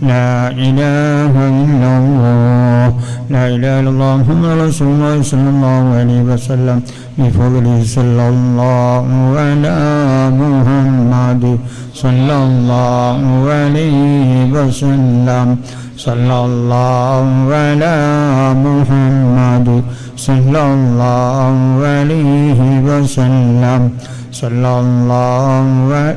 لا إله إلا الله. لا إله إلا الله محمد رسول الله صلى الله عليه وسلم. بفضله صلى الله على محمد صلى الله عليه وسلم. صلى الله على محمد صلى الله عليه وسلم. صلى الله على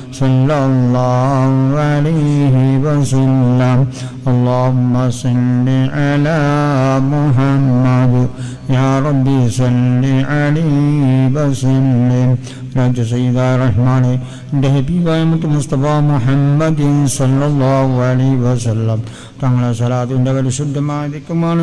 صلى الله عليه وسلم. اللهم صل على محمد. يا ربي صل عليه وسلم. رب سيدنا الرحمن. دهبي قائمة مصطفى محمد صلى الله عليه وسلم تعالى صلاة دبل شد ما ذكمان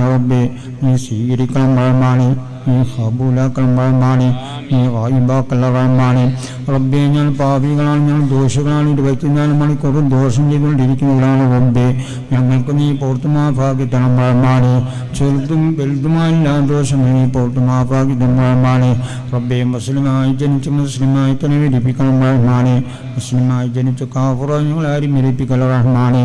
يا ربي من سيرك الرحمن നീ ഹബൂലാക്കന്മാരെ നീ വായുബാക്കല്ലവാന്മാരെ റബ്ബെ ഞാൻ പാപികളാണ് ഞാൻ ദോഷികളാണ് ഇരുപത്തിനാല് മണിക്കൂറും ദോഷം ചെയ്തുകൊണ്ടിരിക്കുന്നവരാണ് റബ്ബെ. ഞങ്ങൾക്ക് നീ പോർത്തുമാഫാക്കി തണമാന്മാരെ ചെറുതും വലുതുമായെല്ലാം ദോഷം നീ പോർത്തുമാഫാക്കി തണമാന്മാരെ റബ്ബെ മുസ്ലിമായി ജനിച്ച് മുസ്ലിമായി തന്നെ വിരിപ്പിക്കണമാന്മാരെ മുസ്ലിമായി ജനിച്ച് കാഫുറ ഞങ്ങളാരും വിരിപ്പിക്കലറഹ്മാനെ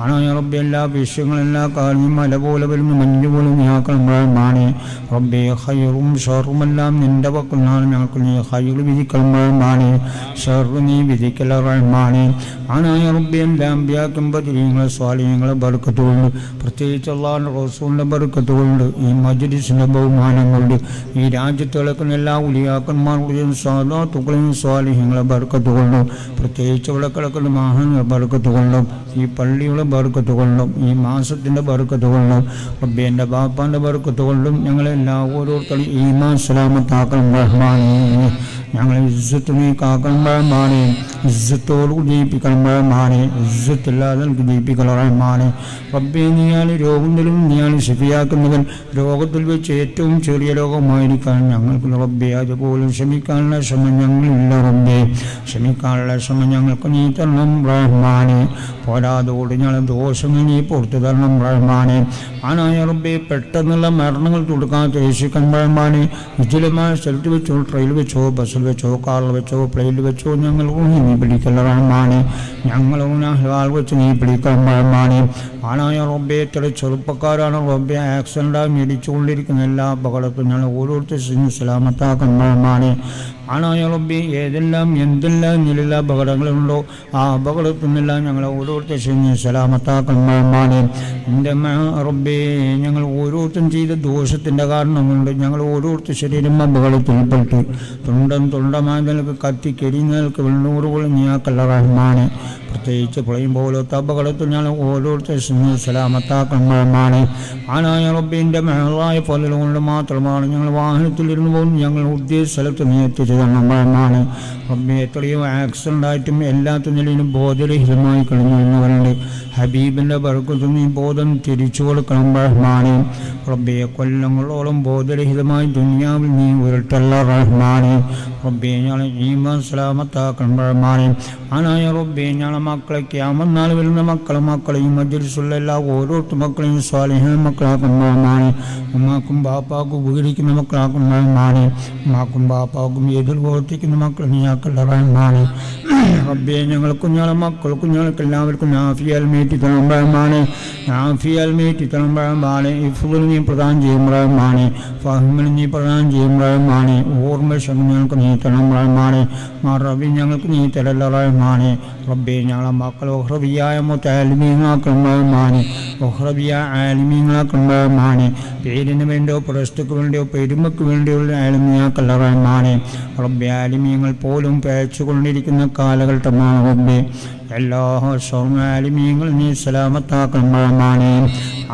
ആണോ റബ്ബെ എല്ലാ വിഷയങ്ങളും എല്ലാ കാലവും മല പോലെ വരുന്ന മഞ്ഞ് പോലും ഞാക്കളമാന്മാരെ റബ്ബെ ഹൈ ഹൈറും ഷറുമെല്ലാം നിന്റെ പക്കുന്നാണ് ഞങ്ങൾക്ക് നീ ഹൈറ് വിധിക്കണം റഹ്മാനെ ഷറു നീ വിധിക്കൽ റഹ്മാനെ ആണായ റബ്ബെ എല്ലാ അമ്പ്യാക്കും ബദിരീങ്ങളെ സ്വാലിയങ്ങളെ ബറുക്കത്തുകൊണ്ട് പ്രത്യേകിച്ച് അള്ളാഹിന്റെ റസൂലിന്റെ ബറുക്കത്തുകൊണ്ട് ഈ മജ്ലിസിന്റെ ബഹുമാനം കൊണ്ട് ഈ രാജ്യത്ത് കിടക്കുന്ന എല്ലാ ഉലിയാക്കന്മാരുടെയും സ്വാദാത്തുക്കളെയും സ്വാലിഹ്യങ്ങളെ ബർക്കത്തുകൊണ്ടും പ്രത്യേകിച്ച് ഇവിടെ കിടക്കുന്ന മഹാനുകളെ ബറുക്കത്തുകൊണ്ടും ഈ പള്ളിയുടെ ബറുക്കത്തുകൊണ്ടും ഈ മാസത്തിന്റെ ബർക്കത്തുകൊണ്ടും റബ്ബിന്റെ ബാപ്പാന്റെ ബറുക്കത്തുകൊണ്ടും ഞങ്ങളെല്ലാ ഞങ്ങളെല്ലാം ഓരോരുത്തരും ഈമാൻ സലാമത്താക്കണം റഹ്മാനേ ഞങ്ങളെ ഇസ്സത്ത് നീ കാക്കണം റഹ്മാനെ ഇസ്സത്തോട് ജയിപ്പിക്കണം റഹ്മാനെ ഇസ്സത്തില്ലാതെ ജയിപ്പിക്കണം റഹ്മാനെ. റബ്ബെ നീയാണ് രോഗം തരും നീയാണ് ശിഫിയാക്കുന്നവൻ. രോഗത്തിൽ വെച്ച് ഏറ്റവും ചെറിയ രോഗമായിരിക്കാൻ ഞങ്ങൾക്ക് റബ്ബെ അതുപോലും ക്ഷമിക്കാനുള്ള ശ്രമം ഞങ്ങളില്ല റബ്ബെ. ക്ഷമിക്കാനുള്ള ശ്രമം ഞങ്ങൾക്ക് നീ തരണം റഹ്മാനെ. പോരാതോട് ഞങ്ങൾ ദോഷങ്ങൾ നീ പൊറത്തു തരണം റഹ്മാനെ. ആനായ റബ്ബെ പെട്ടെന്നുള്ള മരണങ്ങൾ തുടക്കാൻ രക്ഷിക്കണം റഹ്മാനെ വിജുലമായ സ്ഥലത്ത് വെച്ചോ ട്രെയിൽ വെച്ചോ ബസ്സിൽ വെച്ചോ കാറിൽ വെച്ചോ പ്ലെയിനിൽ വെച്ചോ ഞങ്ങൾ ഊഹി നീ റഹ്മാനെ. ഞങ്ങൾ ഊനാൾ വെച്ച് നീ പിടിക്കണം റഹ്മാനെ ആണായ റബ്ബെ ഇത്ര ചെറുപ്പക്കാരാണ് റബ്ബെ ആക്സിഡന്റായി മേടിച്ചുകൊണ്ടിരിക്കുന്ന എല്ലാ അപകടത്തും ഞങ്ങൾ ഓരോരുത്തരും സലാമത്താക്കണം റഹ്മാനെ ആണായ റബ്ബി ഏതെല്ലാം എന്തെല്ലാം നില അപകടങ്ങളുണ്ടോ ആ അപകടത്തിൽ നിന്നെല്ലാം ഞങ്ങളെ ഓരോരുത്തരും സലാമത്താക്കണം റഹ്മാനെ എന്റെ റബ്ബേ ഞങ്ങൾ ഓരോരുത്തരും ചെയ്ത ദോഷത്തിന്റെ കാരണം കൊണ്ട് ഞങ്ങൾ ഓരോരുത്തർ ശരീരം അപകടത്തിൽപ്പെട്ടു തൊണ്ടൻ തൊണ്ടമായ നിലയ്ക്ക് കത്തി കരിഞ്ഞാൽക്ക് വെണ്ണൂറ് നീയാക്കല്ല റഹ്മാനെ. പ്രത്യേകിച്ച് പ്രളയം പോലത്തെ അപകടത്തിൽ ഞങ്ങൾ ഓരോരുത്തരും സലാമത്താക്കണം റഹ്മാനെ ആനായ റബ്ബിന്റെ മേളായ പൊലലുകൊണ്ട് മാത്രമാണ് ഞങ്ങൾ വാഹനത്തിലിരുന്ന് പോകുന്നു ഞങ്ങൾ ഉദ്ദേശ സ്ഥലത്ത് നീ എത്തിച്ചു തന്നമ്മാണ് റബ്ബി എത്രയും ആക്സിഡന്റ് ആയിട്ടും എല്ലാ തുന്നലിനും ബോധരഹിതമായി കഴിഞ്ഞു എന്ന് പറയുന്നുണ്ട്. ഹബീബിന്റെ ബർക്കത്ത് നീ ബോധം തിരിച്ചു കൊടുക്കണം റഹ്മാനെ. റബ്ബെ കൊല്ലങ്ങളോളം ബോധരഹിതമായി ദുനിയാവിൽ നീ ഉരുട്ടല്ല റഹ്മാനെ. റബ്ബെ ഞങ്ങളെ ഈമാൻ സലാമത്താക്കണം റഹ്മാനെ. ആനായ റബ്ബെ ഞങ്ങളെ മക്കളെ ക്യാമന്നാൾ വരുന്ന മക്കളെ മക്കളെയും മജ്ലിസുള്ള എല്ലാ ഓരോരുത്തർ മക്കളെയും സ്വാലിഹ മക്കളാക്കും റഹ്മാനെ. ഉമ്മാക്കും ബാപ്പാക്കും ഉപകരിക്കുന്ന മക്കളാക്കും റഹ്മാനെ. ഉമ്മാക്കും ബാപ്പാക്കും എതിർ പ്രവർത്തിക്കുന്ന മക്കൾ നീയാക്കല്ല റഹ്മാനെ. റബ്ബെ ഞങ്ങൾക്കും ഞങ്ങളെ മക്കൾക്കും ഞങ്ങൾക്ക് എല്ലാവർക്കും നാഫിയാൽ മേറ്റി തണം റഹ്മാനെ നാഫിയാൽ മേറ്റി തണം റഹ്മാനെ ഇഫുകൾ നീ പ്രദാനം ചെയ്യും റഹ്മാനെ ഫഹ്മിന് നീ പ്രദാനം ചെയ്യും റഹ്മാനെ ഓർമ്മ ശക്തി ഞങ്ങൾക്ക് നീ റഹ്മാനെ മറവി ഞങ്ങൾക്ക് നീ തരല്ല റബ്ബേ ഞങ്ങളെ മക്കൾ ഒഹ്റബിയായ മുത്താലിമീങ്ങളാക്കണം റഹ്മാനെ ഒഹ്റബിയ ആലിമീങ്ങളാക്കണം റഹ്മാനെ പേരിന് വേണ്ടിയോ പ്രശ്നക്ക് വേണ്ടിയോ പെരുമക്ക് വേണ്ടിയുള്ള ആലിമിയാക്കല്ലറമാണ് റബ്ബെ ആലിമീങ്ങൾ പോലും പേച്ചുകൊണ്ടിരിക്കുന്ന കാലഘട്ടമാണ് റബ്ബെ എല്ലാ സ്വർണാലിമീങ്ങൾ നീ സലാമത്താക്കണം റഹ്മാനെ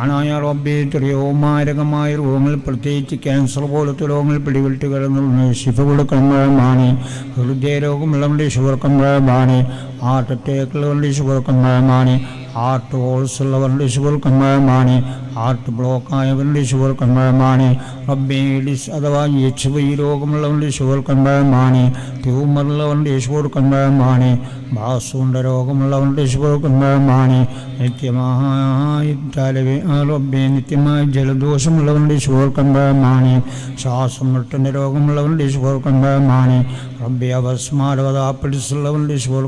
ആണായ റബ്ബെ എത്രയോ മാരകമായ രോഗങ്ങൾ പ്രത്യേകിച്ച് ക്യാൻസർ പോലത്തെ രോഗങ്ങൾ പിടിവിട്ട് കിടന്നു ശിഫ കൊടുക്കണം റഹ്മാനെ ഹൃദയ രോഗമുള്ളവരുടെ ശുവർക്കം റഹ്മാനെ ഹാർട്ട് അറ്റാക്കുള്ളവരുടെ ശുവർക്കം റഹ്മാനെ ഹാർട്ട് ഹോൾസ് ഉള്ളവരുടെ ശുവർക്കം റഹ്മാനെ ഹാർട്ട് ബ്ലോക്കായവരുടെ ഷുഗർ റഹ്മാനെ റബ്ബേഡിസ് അഥവാ എച്ച് വൈ രോഗമുള്ളവരുടെ ഷുഗർ റഹ്മാനെ ട്യൂമറുള്ളവരുടെ ഷുഗർ റഹ്മാനെ ബാസുണ്ട രോഗമുള്ളവരുടെ ഷുഗർ റഹ്മാനെ നിത്യമായി തലവേ റബ്ബെ നിത്യമായി ജലദോഷമുള്ളവരുടെ ഷുഗർ റഹ്മാനെ ശ്വാസം മുട്ടന്റെ രോഗമുള്ളവരുടെ ശുവർക്കം റഹ്മാനെ റബ്ബെ അവസ്മാരവതാപ്പിടിച്ചുള്ളവരുടെ ഷുഗർ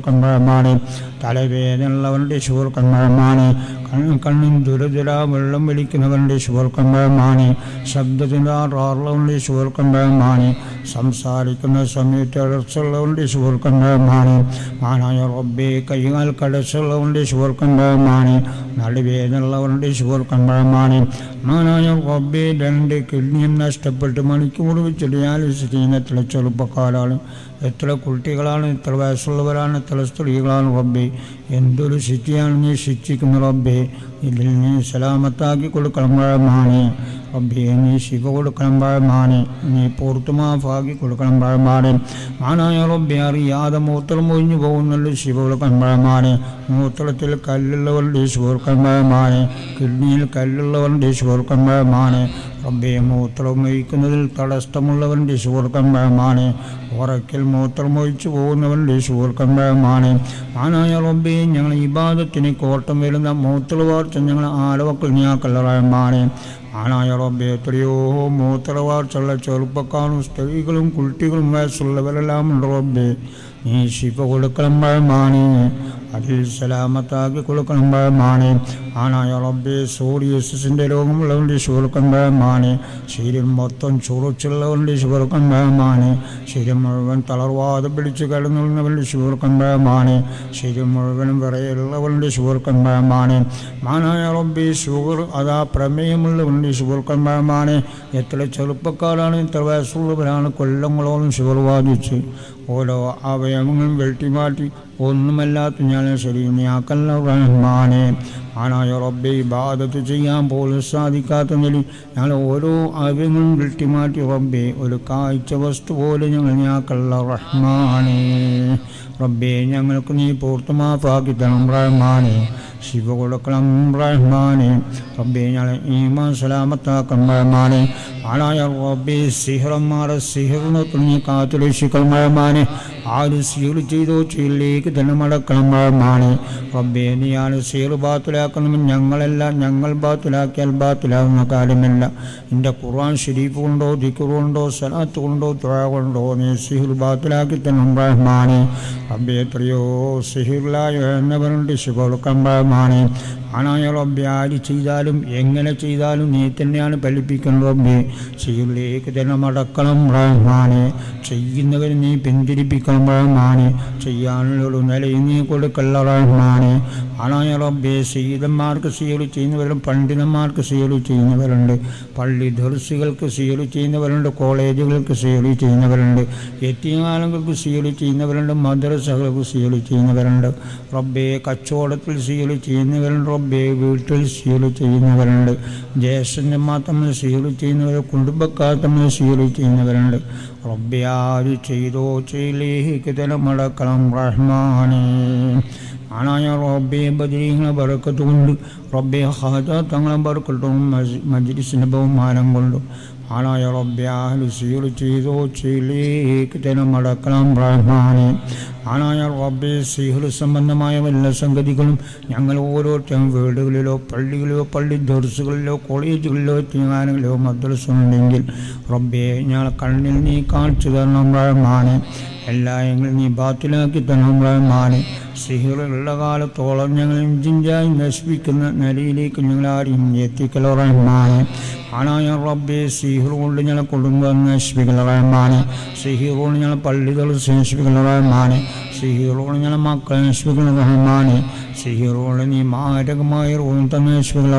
തലവേദനയുള്ളവരുടെ ശുവർക്കം റഹ്മാനെ കണ്ണ് കണ്ണിൻ ദുരദുര വെള്ളം വിളിക്കുന്നവന്റെ ശുവർക്കം റഹ്മാനെ ശബ്ദത്തിനാറുള്ളവരുടെ ശുവർക്കം റഹ്മാനെ സംസാരിക്കുന്ന സമയത്ത് അടച്ചുള്ളവരുടെ ശുവർക്കം റഹ്മാനെ മാനായ റബ്ബെ കൈകാൽ കടച്ചുള്ളവരുടെ ശുവർക്കം നടുവേദനുള്ളവരുടെ നടുവേദനയുള്ളവരുടെ ശുവർക്കം റഹ്മാനെ മാനായ റബ്ബെ രണ്ട് കിഡ്നിയും നഷ്ടപ്പെട്ട് മണിക്കൂർ വെച്ച് ഡയാലിസിസ് ചെയ്യുന്ന ചെറുപ്പക്കാരാണ് എത്ര കുട്ടികളാണ് എത്ര വയസ്സുള്ളവരാണ് എത്ര സ്ത്രീകളാണ് റബ്ബെ? എന്തൊരു ശിക്ഷയാണ് നീ ശിക്ഷിക്കുന്ന റബ്ബെ? ഇതിൽ നീ സലാമത്താക്കി കൊടുക്കണം പഴമാണ്. റബ്ബെ നീ ശിവ കൊടുക്കണം പഴമാണ്. നീ പൂർത്തുമാഫാക്കി കൊടുക്കണം പഴമാണ്. ആനായ റബ്ബെ അറിയാതെ മൂത്രം ഒഴിഞ്ഞു പോകുന്നുള്ള ശിവ കൊടുക്കണം പഴമാണ്. മൂത്രത്തിൽ കല്ലുള്ളവരുടെ ശിവ കൊടുക്കണം പഴമാണ്. കിഡ്നിയിൽ കല്ലുള്ളവരുടെ ശിവ കൊടുക്കണം പഴമാനെ റബ്ബെ മൂത്രം ഒഴിക്കുന്നതിൽ തടസ്സമുള്ളവന്റെ സുഹൃത്തം വേമാണ് ഉറക്കിൽ മൂത്രം ഒഴിച്ചു പോകുന്നവന്റെ സുഹൃത്തം വേമാണ് ആനായ റബ്ബേ ഞങ്ങൾ ഇബാദത്തിന് കോട്ടം വരുന്ന മൂത്രവാർച്ച ഞങ്ങൾ ആലവക്കൾ ഞാക്കല്ലറയമാണ് ആനായ റബ്ബെ എത്രയോ മൂത്രവാർച്ചുള്ള ചെറുപ്പക്കാരും സ്ത്രീകളും കുട്ടികളും വയസ്സുള്ളവരെല്ലാം ഉണ്ട് റബ്ബെ. നീ ശിപ്പ കൊടുക്കണം പഴമാണ് അതിൽ സലാമത്താക്കി കൊടുക്കണം പഴമാണ് ആനായ റബ്ബെ സോറിയസിന്റെ രോഗമുള്ളവന്റെ ശുവർക്കം പഴമാണ് ശരീരം മൊത്തം ചുറച്ചുള്ളവന്റെ ശുവർക്കം പഴമാണ് ശരീരം മുഴുവൻ തളർവാതെ പിടിച്ച് കിടന്നുള്ളവന്റെ ശുവർക്കം പഴമാണ് ശരീരം മുഴുവനും വിറയുള്ളവന്റെ ശുവർക്കം പഴമാണ് മാനായ റബ്ബെ ഷുഗർ അതാ പ്രമേയമുള്ളവന്റെ ശുവർക്കം പഴമാണ് എത്ര ചെറുപ്പക്കാരാണ് ഇത്ര വയസ്സുള്ളവരാണ് കൊല്ലങ്ങളോളം ഷുഗർ ബാധിച്ച് ഓരോ അവയവങ്ങളും വെട്ടിമാറ്റി ഒന്നുമല്ലാത്ത ഞാൻ ശരീരമാക്കല്ല റഹ്മാനെ. ആനായ റബ്ബെ ഇബാദത്ത് ചെയ്യാൻ പോലും സാധിക്കാത്ത നില ഞങ്ങൾ ഓരോ അവയവങ്ങളും വെട്ടിമാറ്റി റബ്ബെ ഒരു കാഴ്ച വസ്തു പോലെ ഞങ്ങൾ ഞാക്കല്ല റഹ്മാനെ. റബ്ബെ ഞങ്ങൾക്ക് നീ പൂർത്തമാഫാക്കി തരണം റഹ്മാനെ. ശിവ കൊടുക്കണം റഹ്മാനെ. റബ്ബെ ഞങ്ങളെ ഈമാൻ സലാമത്താക്കണം റഹ്മാനെ. ആളായ റബ്ബെ സിഹറന്മാരെ സിഹറിനെ തുടങ്ങി കാത്തുരക്ഷിക്കണം റഹ്മാനെ. ചെയ്തോ ചെയ്യിലേക്ക് തന്നെ മടക്കണം റഹ്മാനെ റബ്ബെ ബാത്തിലാക്കണം ഞങ്ങളെല്ലാം. ഞങ്ങൾ ബാത്തിലാക്കിയാൽ ബാത്തിലാകുന്ന കാര്യമല്ല. എന്റെ ഖുർആൻ ഷെരീഫ് കൊണ്ടോ ദിക്കുറുണ്ടോ സലാത്ത് കൊണ്ടോ തുഴ കൊണ്ടോ നീ സിഹിൽ ബാത്തിലാക്കി തന്നെ റഹ്മാനെ റബ്ബെ എത്രയോ സിഹിറിലായ എന്നവരുണ്ട് കൊടുക്കണം റഹ്മാനെ ആണായ റബ്ബെ ആര് ചെയ്താലും എങ്ങനെ ചെയ്താലും നീ തന്നെയാണ് ഫലിപ്പിക്കുന്നത് റബ്ബെ. സിഹിറിലേക്ക് തന്നെ മടക്കണം റഹ്മാനെ ചെയ്യുന്നവർ നീ പിന്തിരിപ്പിക്കണം. റഹ്മാനെ ചെയ്യാനുള്ള നിലയിൽ നീ കൊടുക്കല്ല റഹ്മാനെ ആണായ റബ്ബെ സീതന്മാർക്ക് സീലു ചെയ്യുന്നവരുണ്ട് പണ്ഡിതന്മാർക്ക് സീലു ചെയ്യുന്നവരുണ്ട് പള്ളി ദർസികൾക്ക് സീലു ചെയ്യുന്നവരുണ്ട് കോളേജുകൾക്ക് സീലു ചെയ്യുന്നവരുണ്ട് എത്തിയാലങ്ങൾക്ക് സീലു ചെയ്യുന്നവരുണ്ട് മദ്രസകൾക്ക് സീലു ചെയ്യുന്നവരുണ്ട്. റബ്ബെ കച്ചവടത്തിൽ സീലു ചെയ്യുന്നവരുണ്ട് റബ്ബെ വീട്ടിൽ സീലു ചെയ്യുന്നവരുണ്ട് ജ്യേഷ്ഠന്മാർ തമ്മിൽ സീലു ചെയ്യുന്നവർ കുടുംബക്കാർ തമ്മിൽ സീലു ചെയ്യുന്നവരുണ്ട്. റബ്ബെ ആര് ചെയ്തോ ചെയ്യിലേക്ക് തന്നെ മടക്കണം റഹ്മാനേ ആണായ റബ്ബെ ബദരീങ്ങളെ ബറക്കത്ത് കൊണ്ട് റബ്ബെ ഹാജ തങ്ങളെ ബറക്കട്ടും മജ്ലിസിന്റെ ബഹുമാനം കൊണ്ടും ആണായ റബ്ബെ ആഹ്ലു സീർ ചെയ്തോ ചെയ്യിലേക്ക് തന്നെ മടക്കണം റഹ്മാനെ ആണായ റബ്ബെ സീഹർ സംബന്ധമായ വല്ല സംഗതികളും ഞങ്ങൾ ഓരോരുത്തരും വീടുകളിലോ പള്ളികളിലോ പള്ളി ദർസുകളിലോ കോളേജുകളിലോ തീരുമാനങ്ങളിലോ മദ്രസ ഉണ്ടെങ്കിൽ റബ്ബെ ഞങ്ങൾ കണ്ണിൽ നീ കാണിച്ചു തരണം റഹ്മാനെ എല്ലായെങ്കിലും നീ ബാത്തിലാക്കി റഹ്മാനെ സിഹിറുള്ള കാലത്തോളം ഞങ്ങൾ ജിഞ്ചായി നശിപ്പിക്കുന്ന നിലയിലേക്ക് ഞങ്ങൾ ആരെയും എത്തിക്കലോ റഹ്മാനെ. ആണായ റബ്ബെ സിഹിർ കൊണ്ട് ഞങ്ങളെ കുടുംബം നശിപ്പിക്കലറമാണ് സിഹിർ കൊണ്ട് ഞങ്ങളെ പള്ളികൾ നശിപ്പിക്കലറമാണ് സിഹിർ കൊണ്ട് ഞങ്ങളെ മക്കളെ നശിപ്പിക്കല റഹ്മാനെ നീ മാരകമായ റൂം തന്നെ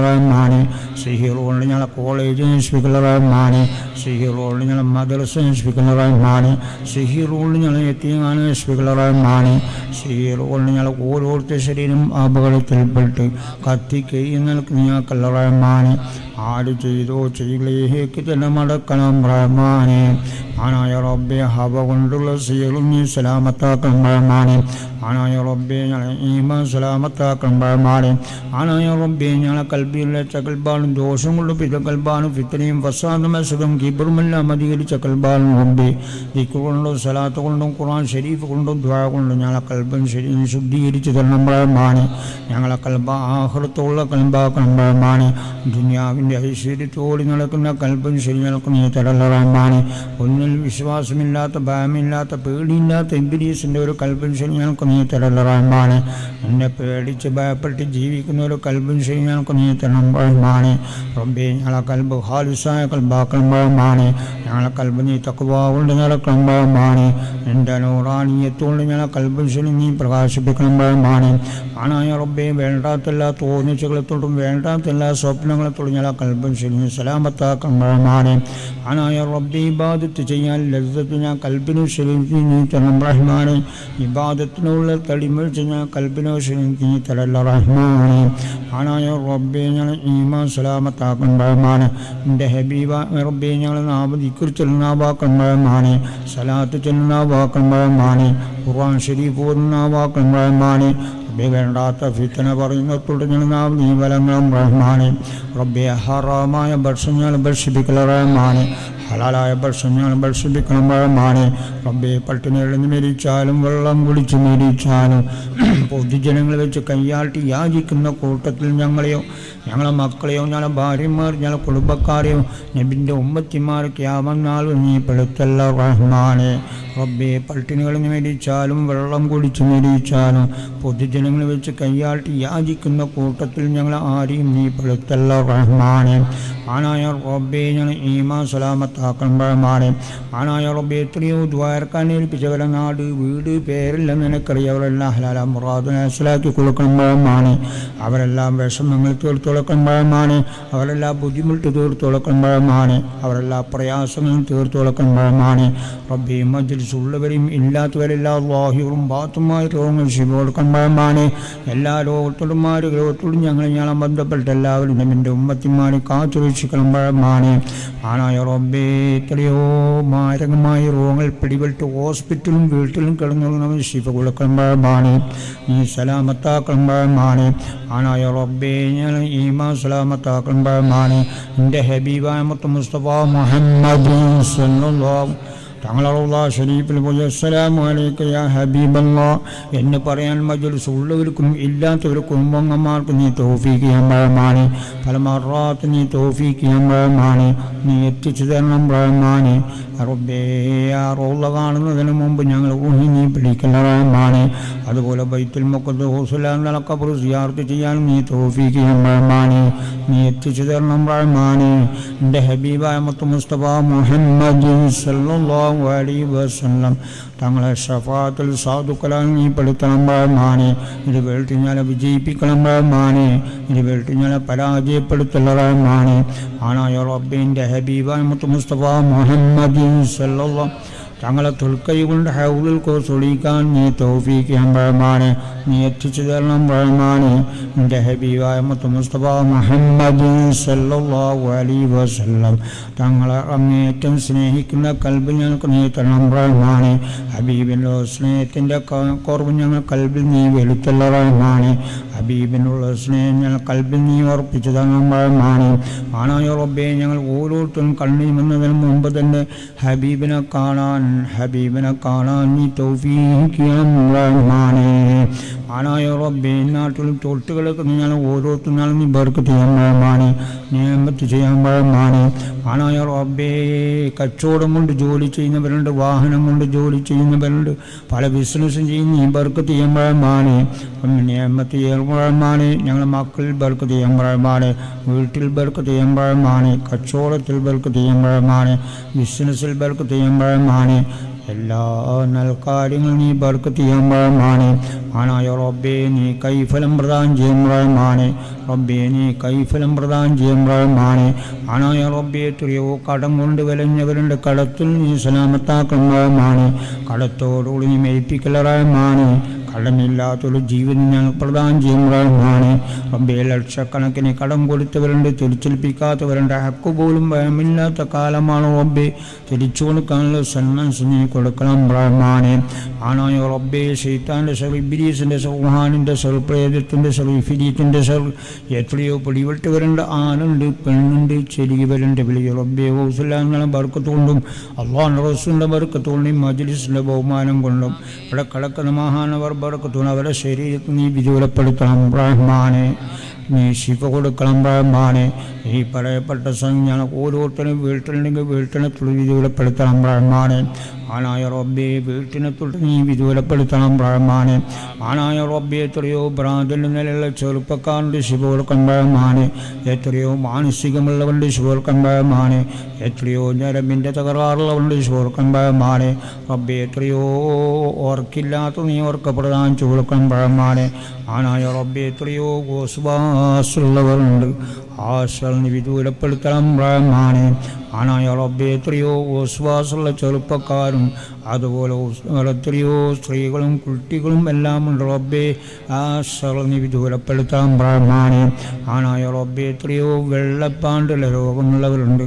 റഹ്മാനെ സിഹിർ ഞങ്ങളെ കോളേജ് മാണി സിഹിർ കൊണ്ട് ഞങ്ങളെ മദ്രസ മാണി സിഹിർ കൊണ്ട് ഞങ്ങളെ എത്തിയാണ് മാണി സിഹിർ ഞങ്ങളെ ഓരോരുത്തർ ശരീരം അപകടത്തിൽപ്പെട്ട് കത്തിക്കുകയും ഞങ്ങൾക്കല്ല മാണി ആര് ചെയ്തോ ചെയ്യിലേക്ക് തന്നെ മടക്കണം റഹ്മാനെ. ആനായ റബ്ബെ ഹവ കൊണ്ടുള്ള സീറും നീ സലാമത്താക്കണം റഹ്മാനെ. ആനായ റബ്ബെ ഞങ്ങളെ ഈമാൻ സലാമത്താക്കണം റഹ്മാനെ ആനായ റബ്ബെ ഞങ്ങളെ കൽബിയിലെ ചകൽബാനും ദോഷം കൊണ്ട് പിത കൽബാനും ഫിത്തനയും ഫസാദും അസുഖം കിബറുമെല്ലാം അധികരിച്ച കൽബാനും റബ്ബെ. ദിക്കു കൊണ്ടും സലാത്ത് കൊണ്ടും ഖുർആൻ ഷെരീഫ് കൊണ്ടും ദ്വാ കൊണ്ടും ഞങ്ങളെ കൽബൻ ശരി ശുദ്ധീകരിച്ച് തരണം റഹ്മാനെ ഞങ്ങളെ കൽബ ആഹൃത്തുള്ള കൽബാക്കണം റഹ്മാനെ ദുനിയാവിന്റെ ഐശ്വര്യത്തോടി നടക്കുന്ന കൽബൻ ശരി നടക്കുന്ന തരല്ല റഹ്മാനെ ഒന്നിൽ വിശ്വാസമില്ലാത്ത ഭയമില്ലാത്ത പേടിയില്ലാത്ത ഇബിലീസിന്റെ ഒരു കൽബൻ ശരി ഞങ്ങൾക്ക് നീ എന്നെ പേടിച്ച് ഭയപ്പെട്ട് ജീവിക്കുന്ന ഒരു കൽബൻ ശരി ഞങ്ങൾക്ക് നീ തരണം റബ്ബെ ഞങ്ങളെ കൽബ് ഹാലിസായ കൽബാക്കണം ഞങ്ങളെ കൽബ് നീ തക്കുവാ കൊണ്ട് നടക്കണം റഹ്മാനെ എന്റെ നൂറാനീയത്തോണ്ട് ഞങ്ങളെ കൽബും നീ പ്രകാശിപ്പിക്കണം റഹ്മാനെ ആണായ റബ്ബെ വേണ്ടാത്തെല്ലാ തോന്നിച്ചുകളെത്തോട്ടും വേണ്ടാത്തെല്ലാ സ്വപ്നങ്ങളെത്തോടും ഞങ്ങളെ കൽബും ശനി സലാമത്താക്കണം റഹ്മാനെ ആണായ റബ്ബെ ഇബാദത്ത് ചെയ്യാൻ ലളിതത്തിന് ഞാൻ കൽബിനും ശരീരത്തിൽ നീ തരണം റഹ്മാനെ ഇബാദത്തിനുള്ള തടിമഴിച്ച് ഞാൻ കൽബിനോ ശരീരത്തിൽ നീ തരല്ല റഹ്മാനെ. ആണായ റബ്ബെ ഞങ്ങൾ ഈമാൻ സലാമത്താക്കണം റഹ്മാനെ എന്റെ ഹബീബ റബ്ബെ ഞങ്ങൾ നാമതിക്കുറി ചെല്ലുന്നാവാക്കണം റഹ്മാനെ സലാത്ത് ചെല്ലുന്നാവാക്കണം റഹ്മാനെ ഖുർആൻ ഷരീഫ് ഓതുന്നാവാക്കണം റഹ്മാനെ റബ്ബെ വേണ്ടാത്ത ഫിത്തന പറയുന്ന ഞങ്ങൾ നാം നീ വലങ്ങളും റഹ്മാനെ. റബ്ബെ ഹറാമായ ഭക്ഷണം ഞങ്ങൾ ഭക്ഷിപ്പിക്കല റഹ്മാനെ. ഹലാലായ ഭക്ഷണം ഭക്ഷിപ്പിക്കണം റഹ്മാനെ റബ്ബെ പട്ടിണി എഴുന്ന് മരിച്ചാലും വെള്ളം കുടിച്ച് മരിച്ചാലും പൊതുജനങ്ങൾ വെച്ച് കയ്യാട്ടി യാചിക്കുന്ന കൂട്ടത്തിൽ ഞങ്ങളെയോ ഞങ്ങളെ മക്കളെയോ ഞങ്ങളെ ഭാര്യമാർ ഞങ്ങളെ കുടുംബക്കാരെയോ നബിന്റെ ഉമ്മത്തിമാർക്ക് യാമന്നാൾ നീ പെടുത്തല്ല റഹ്മാനെ. റബ്ബെ പട്ടിണികളിൽ മരിച്ചാലും വെള്ളം കുടിച്ച് മരിച്ചാലും പൊതുജനങ്ങൾ വെച്ച് കയ്യാട്ടി യാചിക്കുന്ന കൂട്ടത്തിൽ ഞങ്ങൾ ആരെയും നീ പെടുത്തല്ല റഹ്മാനെ. ആനായ റബ്ബെ ഞങ്ങൾ ഈമാ സലാമത്താക്കണം റഹ്മാനെ. ആനായ റബ്ബെ എത്രയോ ദ്വാരക്കാൻ ഏൽപ്പിച്ചവരെ നാട് വീട് പേരെല്ലാം നിനക്കറിയവരെല്ലാം ഹലാല മുറാദിനെ മനസ്സിലാക്കി കൊടുക്കണം റഹ്മാനെ. അവരെല്ലാം വിഷമങ്ങൾ തീർത്തുളക്കണം റഹ്മാനെ അവരെല്ലാ ബുദ്ധിമുട്ട് തീർത്തുളക്കണം അവരെല്ലാ പ്രയാസങ്ങളും തീർത്തുളക്കണം റഹ്മാനെ റബ്ബെ മജ്ലിസ് ഉള്ളവരെയും ഇല്ലാത്തവരെല്ലാം വാഹിയും ബാത്തുമായി രോഗങ്ങൾ ശിവ കൊടുക്കണം റഹ്മാനെ എല്ലാ രോഗത്തോടും ആര് രോഗത്തോടും ഞങ്ങൾ ഞങ്ങളെ ബന്ധപ്പെട്ട എല്ലാവരും എന്റെ ഉമ്മത്തിമാരെ കാത്തുരക്ഷിക്കണം പഴമാണ്. ആണായ റബ്ബേ എത്രയോ മാരകമായ രോഗങ്ങൾ പിടിപെട്ട് ഹോസ്പിറ്റലും വീട്ടിലും കിടന്നുള്ള ശിവ കൊടുക്കണം പഴമാണ്. നീ സലാമത്താക്കണം പഴമാണ്. ആണായ റബ്ബേ ഞാൻ ഈമാ സലാമത്താക്കണം റഹ്മാനെ എന്റെ ഹബീബായ മുത്ത മുസ്തഫ മുഹമ്മദ് സല്ലല്ലാഹു ഷരീഫിൽ പോയി അസ്സലാമു അലൈക്ക യാ ഹബീബല്ലാ. എന്ന് പറയാൻ മജലിസ് ഉള്ളവർക്കും ഇല്ലാത്തവർക്കും ഉമ്മങ്ങന്മാർക്ക് നീ തോഫീക്ക് പല മറാത്ത് നീ തോഫീക്ക് നീ എത്തിച്ചു തരണം റഹ്മാനെ റബ്ബേ ആ കാണുന്നതിന് മുമ്പ് ഞങ്ങൾ ഊഹി നീ പിടിക്കുന്ന അതുപോലെ ബൈത്തുൽ മുക്കത്ത് ഹുസുലാൻ കബർ സിയാർത്ത് ചെയ്യാൻ നീ തോഫീക്ക് റഹ്മാനെ നീ എത്തിച്ചു തരണം റഹ്മാനെ എന്റെ ഹബീബായ മുത്ത് മുസ്തഫ മുഹമ്മദ് സല്ലല്ലാഹു അലൈഹി വസല്ലം തങ്ങളെ ഷഫാത്തിൽ സാധുക്കളാൽ നീ പെടുത്തണം റഹ്മാനെ ഇത് ഞാനെ വിജയിപ്പിക്കണം റഹ്മാനെ ഇത് വേൾട്ടി ഞാനെ പരാജയപ്പെടുത്തല്ല റഹ്മാനെ ആണായ റബ്ബിന്റെ ഹബീബായ മുത്ത് മുസ്തഫ മുഹമ്മദ് സല്ലല്ലാഹു തങ്ങളെ തുൽക്കൈ കൊണ്ട് ഹൗലിൽ കോസൊളിക്കാൻ നീ തൗഫീക്ക് റഹ്മാനെ നീ എത്തിച്ചു തരണം റഹ്മാനെ എന്റെ ഹബീബായ മുത്ത് മുസ്തഫ മുഹമ്മദ് സല്ലല്ലാഹു അലൈഹി വസല്ലം. തങ്ങളെ അങ്ങേറ്റം സ്നേഹിക്കുന്ന കൽബിൽ ഞങ്ങൾക്ക് നീ തരണം റഹ്മാനെ ഹബീബിന്റെ സ്നേഹത്തിന്റെ കുറവ് ഞങ്ങൾ കൽബിൽ നീ വെളുത്തുള്ള റഹ്മാനെ ഹബീബിനുള്ള സ്നേഹം ഞങ്ങൾ കൽബിൽ നീ ഉറപ്പിച്ചു തരണം റഹ്മാനെ ആണായ ഞങ്ങൾ ഓരോരുത്തരും കണ്ണിൽ വന്നതിന് മുമ്പ് തന്നെ ഹബീബിനെ കാണാൻ ഹബീബിനെ കാണാൻ നീ തൗഫീഖിയം റഹ്മാനെ ആണായ റബ്ബേ നാട്ടിലും തൊട്ടുകളൊക്കെ നിന്നാലും ഓരോരുത്തരും നീ ബർക്ക് ചെയ്യാൻ റഹ്മാനെ നിയമത്ത് ചെയ്യാൻ റഹ്മാനെ ആണായ റബ്ബേ കച്ചവടം കൊണ്ട് ജോലി ചെയ്യുന്നവരുണ്ട് വാഹനം കൊണ്ട് ജോലി ചെയ്യുന്നവരുണ്ട് പല ബിസിനസ്സും ചെയ്യുന്ന ഈ ബർക്ക് ചെയ്യാൻ റഹ്മാനെ നിയമത്ത് ചെയ്യാൻ റഹ്മാനെ ഞങ്ങളെ മക്കളിൽ ബർക്ക് ചെയ്യാൻ റഹ്മാനെ വീട്ടിൽ ബർക്ക് ചെയ്യാൻ റഹ്മാനെ കച്ചവടത്തിൽ ബർക്ക് ചെയ്യാൻ ബിസിനസ്സിൽ ബർക്ക് ചെയ്യാൻ എല്ലാ നൽകാര്യങ്ങളും നീ ബർക്ക് ചെയ്യാൻ റഹ്മാനെ ആണായ റബ്ബേ നീ കൈഫലം പ്രദാനം ചെയ്യും റഹ്മാനെ റബ്ബേ നീ കൈഫലം പ്രദാനം ചെയ്യും റഹ്മാനെ ആണായ റബ്ബേ എത്രയോ കടം കൊണ്ട് വിലഞ്ഞവരുണ്ട് കടത്തിൽ നീ സലാമത്താക്കണം റഹ്മാനെ കടത്തോടുകൂടി നീ മേൽപ്പിക്കല റഹ്മാനെ കടമില്ലാത്തൊരു ജീവിതം ഞങ്ങൾ പ്രദാനം ചെയ്യും റഹ്മാനെ ലക്ഷക്കണക്കിന് കടം കൊടുത്തവരുണ്ട് തിരിച്ചേൽപ്പിക്കാത്തവരുണ്ട് ഹക്ക് പോലും ഭയമില്ലാത്ത കാലമാണ് റബ്ബേ. തിരിച്ചു കൊടുക്കാനുള്ള സന്നസ് നീ കൊടുക്കണം റഹ്മാനെ ആണായ റബ്ബേ ഷെയ്ത്താന്റെ സർ ഇബിലീസിന്റെ സർ വുഹാനിന്റെ സർ പ്രേതത്തിന്റെ സർ ഇഫിലീത്തിന്റെ സർ എത്രയോ പിടിപെട്ടവരുണ്ട് ആനുണ്ട് പെണ്ണുണ്ട് ചെരിയവരുണ്ട് വിളിയ റബ്ബേ ഹൗസില്ലാന്നുള്ള ബർക്കത്തുകൊണ്ടും അള്ളാഹ് റസൂലിന്റെ ബർക്കത്തുകൊണ്ടും മജ്ലിസിന്റെ ബഹുമാനം കൊണ്ടും ഇവിടെ കിടക്കുന്ന മഹാനവർ ബർക്കത്തുകൊണ്ട് അവരുടെ ശരീരത്തിൽ നീ വിദൂരപ്പെടുത്തണം റഹ്മാനെ നീ ശിവ കൊടുക്കണം റഹ്മാനെ ഈ പറയപ്പെട്ട സംജ്ഞ ഓരോരുത്തരും വീട്ടിലുണ്ടെങ്കിൽ വീട്ടിനെ തുള്ളി വിദൂരപ്പെടുത്തണം റഹ്മാനെ ആണായ റബ്ബെ വീട്ടിനെ തൊട്ട് നീ വിദൂരപ്പെടുത്തണം പഴമാണ് ആനായ റബ്ബെ എത്രയോ ഭ്രാന്തൽ നിലയുള്ള ചെറുപ്പക്കാരുണ്ട് ശിവ പഴമാണ് എത്രയോ മാനസികമുള്ളവരുണ്ട് ശിവ പഴമാണ് എത്രയോ ഞരമ്പിന്റെ തകരാറുള്ളവരുണ്ട് ശിവ പഴമാണ് റബ്ബെ എത്രയോ ഓർക്കില്ലാത്ത നീ ഓർക്കപ്പെടാൻ ചുവൽക്കം പഴമാണ് ആനായ റബ്ബെ എത്രയോ ഗോസ്വാസുള്ളവരുണ്ട്. ആശ്രമി വിദൂരപ്പെടുത്തണം റഹ്മാനെ ആണായ റബ്ബെ എത്രയോ ഓസ്വാസുള്ള ചെറുപ്പക്കാരും അതുപോലെ എത്രയോ സ്ത്രീകളും കുട്ടികളും എല്ലാം ഉണ്ട് റബ്ബെ. ആ സളനി വിദൂരപ്പെടുത്താൻ റഹ്മാനെ ആണായ എത്രയോ വെള്ളപ്പാണ്ടുള്ള രോഗമുള്ളവരുണ്ട്.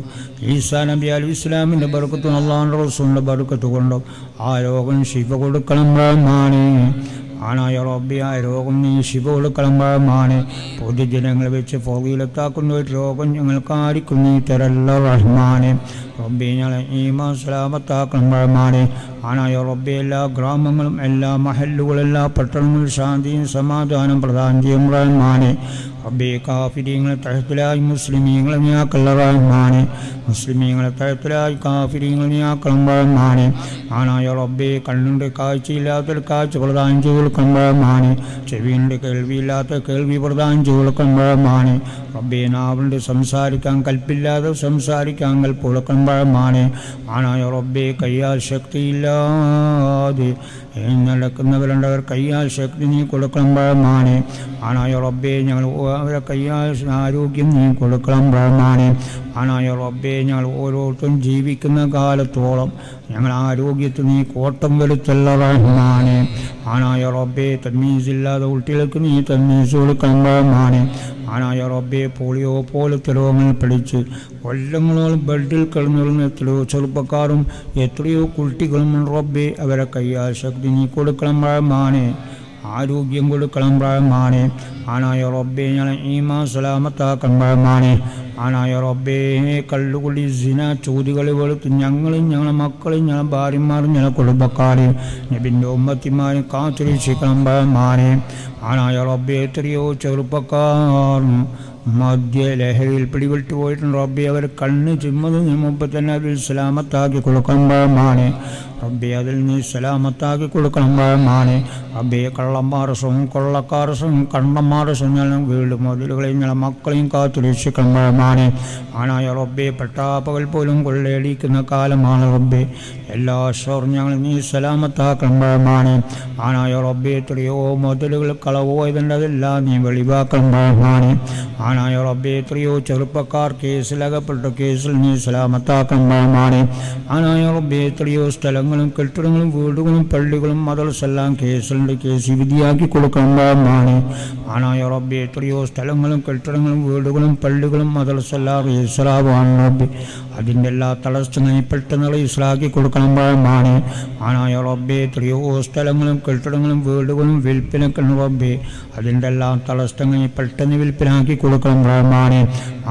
ഈസാ നബി അലി ഇസ്ലാമിന്റെ ബർക്കത്തും അള്ളാഹ് റസൂലിന്റെ ബർക്കത്ത് കൊണ്ടും ആ രോഗം ശിവ കൊടുക്കണം റഹ്മാനെ ആണായ റബ്ബിയായ രോഗം നീ ശിവ പൊതുജനങ്ങൾ പൊതുജനങ്ങളെ വെച്ച് ഫോകിയിലെത്താക്കുന്ന ഒരു രോഗം ഞങ്ങൾക്ക് ആർക്കും നീ തരല്ല റഹ്മാനെ. റബ്ബി ഞങ്ങളെ ഈമാ സലാമത്താക്കണം പഴമാണ് ആണായ റബ്ബി എല്ലാ ഗ്രാമങ്ങളും എല്ലാ മഹല്ലുകളും എല്ലാ പട്ടണങ്ങളും ശാന്തിയും സമാധാനം പ്രധാനം ചെയ്യും റഹ്മാനെ. റബ്ബി കാഫിരിങ്ങളെ തഴത്തിലായി മുസ്ലിമീങ്ങളെ നീയാക്കല്ല റഹ്മാനെ മുസ്ലിമീങ്ങളെ തഴത്തിലായി കാഫിരിങ്ങളെ നീയാക്കണം റഹ്മാനെ ആണായ റബ്ബെ കണ്ണുണ്ട് കാഴ്ചയില്ലാത്തൊരു കാഴ്ച പ്രദാനം ചെയ്തു കൊടുക്കണം റഹ്മാനെ ചെവിയുണ്ട് കേൾവിയില്ലാത്ത കേൾവി പ്രദാനം ചെയ്തു കൊടുക്കണം റബ്ബെ നാവുണ്ട് സംസാരിക്കാൻ കൽപ്പില്ലാതെ സംസാരിക്കാൻ കൽപ്പ് കൊടുക്കണം റഹ്മാനെ ആണായ റബ്ബെ കയ്യാൽ ശക്തിയില്ലാതെ നടക്കുന്നവരുണ്ട് അവർ കയ്യാൽ ശക്തി നീ കൊടുക്കണം ബ്രഹ്മാനെ ആനായ റബ്ബേ ഞങ്ങൾ അവരെ കയ്യാൽ ആരോഗ്യം നീ കൊടുക്കണം ബ്രഹ്മാനെ ആനായ റബ്ബേ ഞങ്ങൾ ഓരോരുത്തരും ജീവിക്കുന്ന കാലത്തോളം ഞങ്ങൾ ആരോഗ്യത്തിൽ നീ കോട്ടം വരുത്തല്ല റഹ്മാനെ ആനായ റബ്ബെ തന്മീസില്ലാതെ കുട്ടികൾക്ക് നീ തന്മീസ് കൊടുക്കണം റഹ്മാനെ ആനായ റബ്ബെ പോളിയോ പോലത്തെ രോഗങ്ങൾ പിടിച്ച് കൊല്ലങ്ങളോളം ബെഡിൽ കിടന്നിരുന്ന എത്രയോ ചെറുപ്പക്കാരും എത്രയോ കുട്ടികളും റബ്ബെ അവരെ കയ്യാൽ ശക്തി നീ കൊടുക്കണം റഹ്മാനെ ആരോഗ്യം കൊടുക്കണം പ്രായമാണ് ആണായ റബ്ബേ ഞാൻ ഈമാ സലാമത്താക്കാൻ പ്രായമാണ് ആണായ റബ്ബേ കള്ളുകുളി സിന ചോദ്യകൾ വെളുത്ത് ഞങ്ങളും ഞങ്ങളെ മക്കളും ഞങ്ങളെ ഭാര്യമാരും ഞങ്ങളെ കുടുംബക്കാരെയും നബിന്റെ ഉമ്മത്തിമാരും കാത്തുരക്ഷിക്കണം പ്രായമാണ് ആണായ റബ്ബേ എത്രയോ ചെറുപ്പക്കാർ മദ്യലഹരിയിൽ പിടിവിട്ട് പോയിട്ടുണ്ട് റബ്ബി. അവർ കണ്ണ് ചിമ്മതിന് മുമ്പ് തന്നെ അതിൽ സലാമത്താക്കി കൊടുക്കാൻ റഹ്മാനെ റബ്ബി അതിൽ നീ സലാമത്താക്കി കൊടുക്കണം റഹ്മാനെ റബ്ബി കള്ളന്മാരസും കൊള്ളക്കാരസും കണ്ടന്മാരസും ഞങ്ങളും വീടും മുതലുകളെയും ഞങ്ങളെ മക്കളെയും കാത്തു രക്ഷിക്കണം ആനായ റബ്ബെ പെട്ടാപ്പകൽ പോലും കൊള്ളയടിക്കുന്ന കാലമാണ് റബ്ബെ. എല്ലാ ഷോറും ഞങ്ങൾ നീ സലാമത്താക്കണമാണ് ആണായ റബ്ബെ എത്രയോ മുതലുകൾ കളവോ അതെല്ലാം നീ വെളിവാക്കണമാണ് ആണായ റബ്ബെ എത്രയോ ചെറുപ്പക്കാർ കേസിലകപ്പെട്ട കേസിൽ നീ സലാമത്താക്കണമാണ് ആണായ റബ്ബെ എത്രയോ സ്ഥലങ്ങളും കെട്ടിടങ്ങളും വീടുകളും പള്ളികളും മദർസെല്ലാം കേസിലുണ്ട് കേസ് വിധിയാക്കി കൊടുക്കണമാണ് ആനായ റബ്ബെ എത്രയോ സ്ഥലങ്ങളും കെട്ടിടങ്ങളും വീടുകളും പള്ളികളും മദർസെല്ലാം ഇസ്ലാമാണ് റബ്ബി. അതിന്റെ എല്ലാ തടസ്സങ്ങളും പെട്ടെന്ന് ഇസ്ലാക്കി കൊടുക്കണം റഹ്മാനെ ആനായ റബ്ബെ എത്രയോ സ്ഥലങ്ങളും കെട്ടിടങ്ങളും വീടുകളും വിൽപ്പനക്കണം റബ്ബെ. അതിന്റെ എല്ലാം തടസ്സങ്ങളും പെട്ടെന്ന് വിൽപ്പനാക്കി കൊടുക്കണം റഹ്മാനെ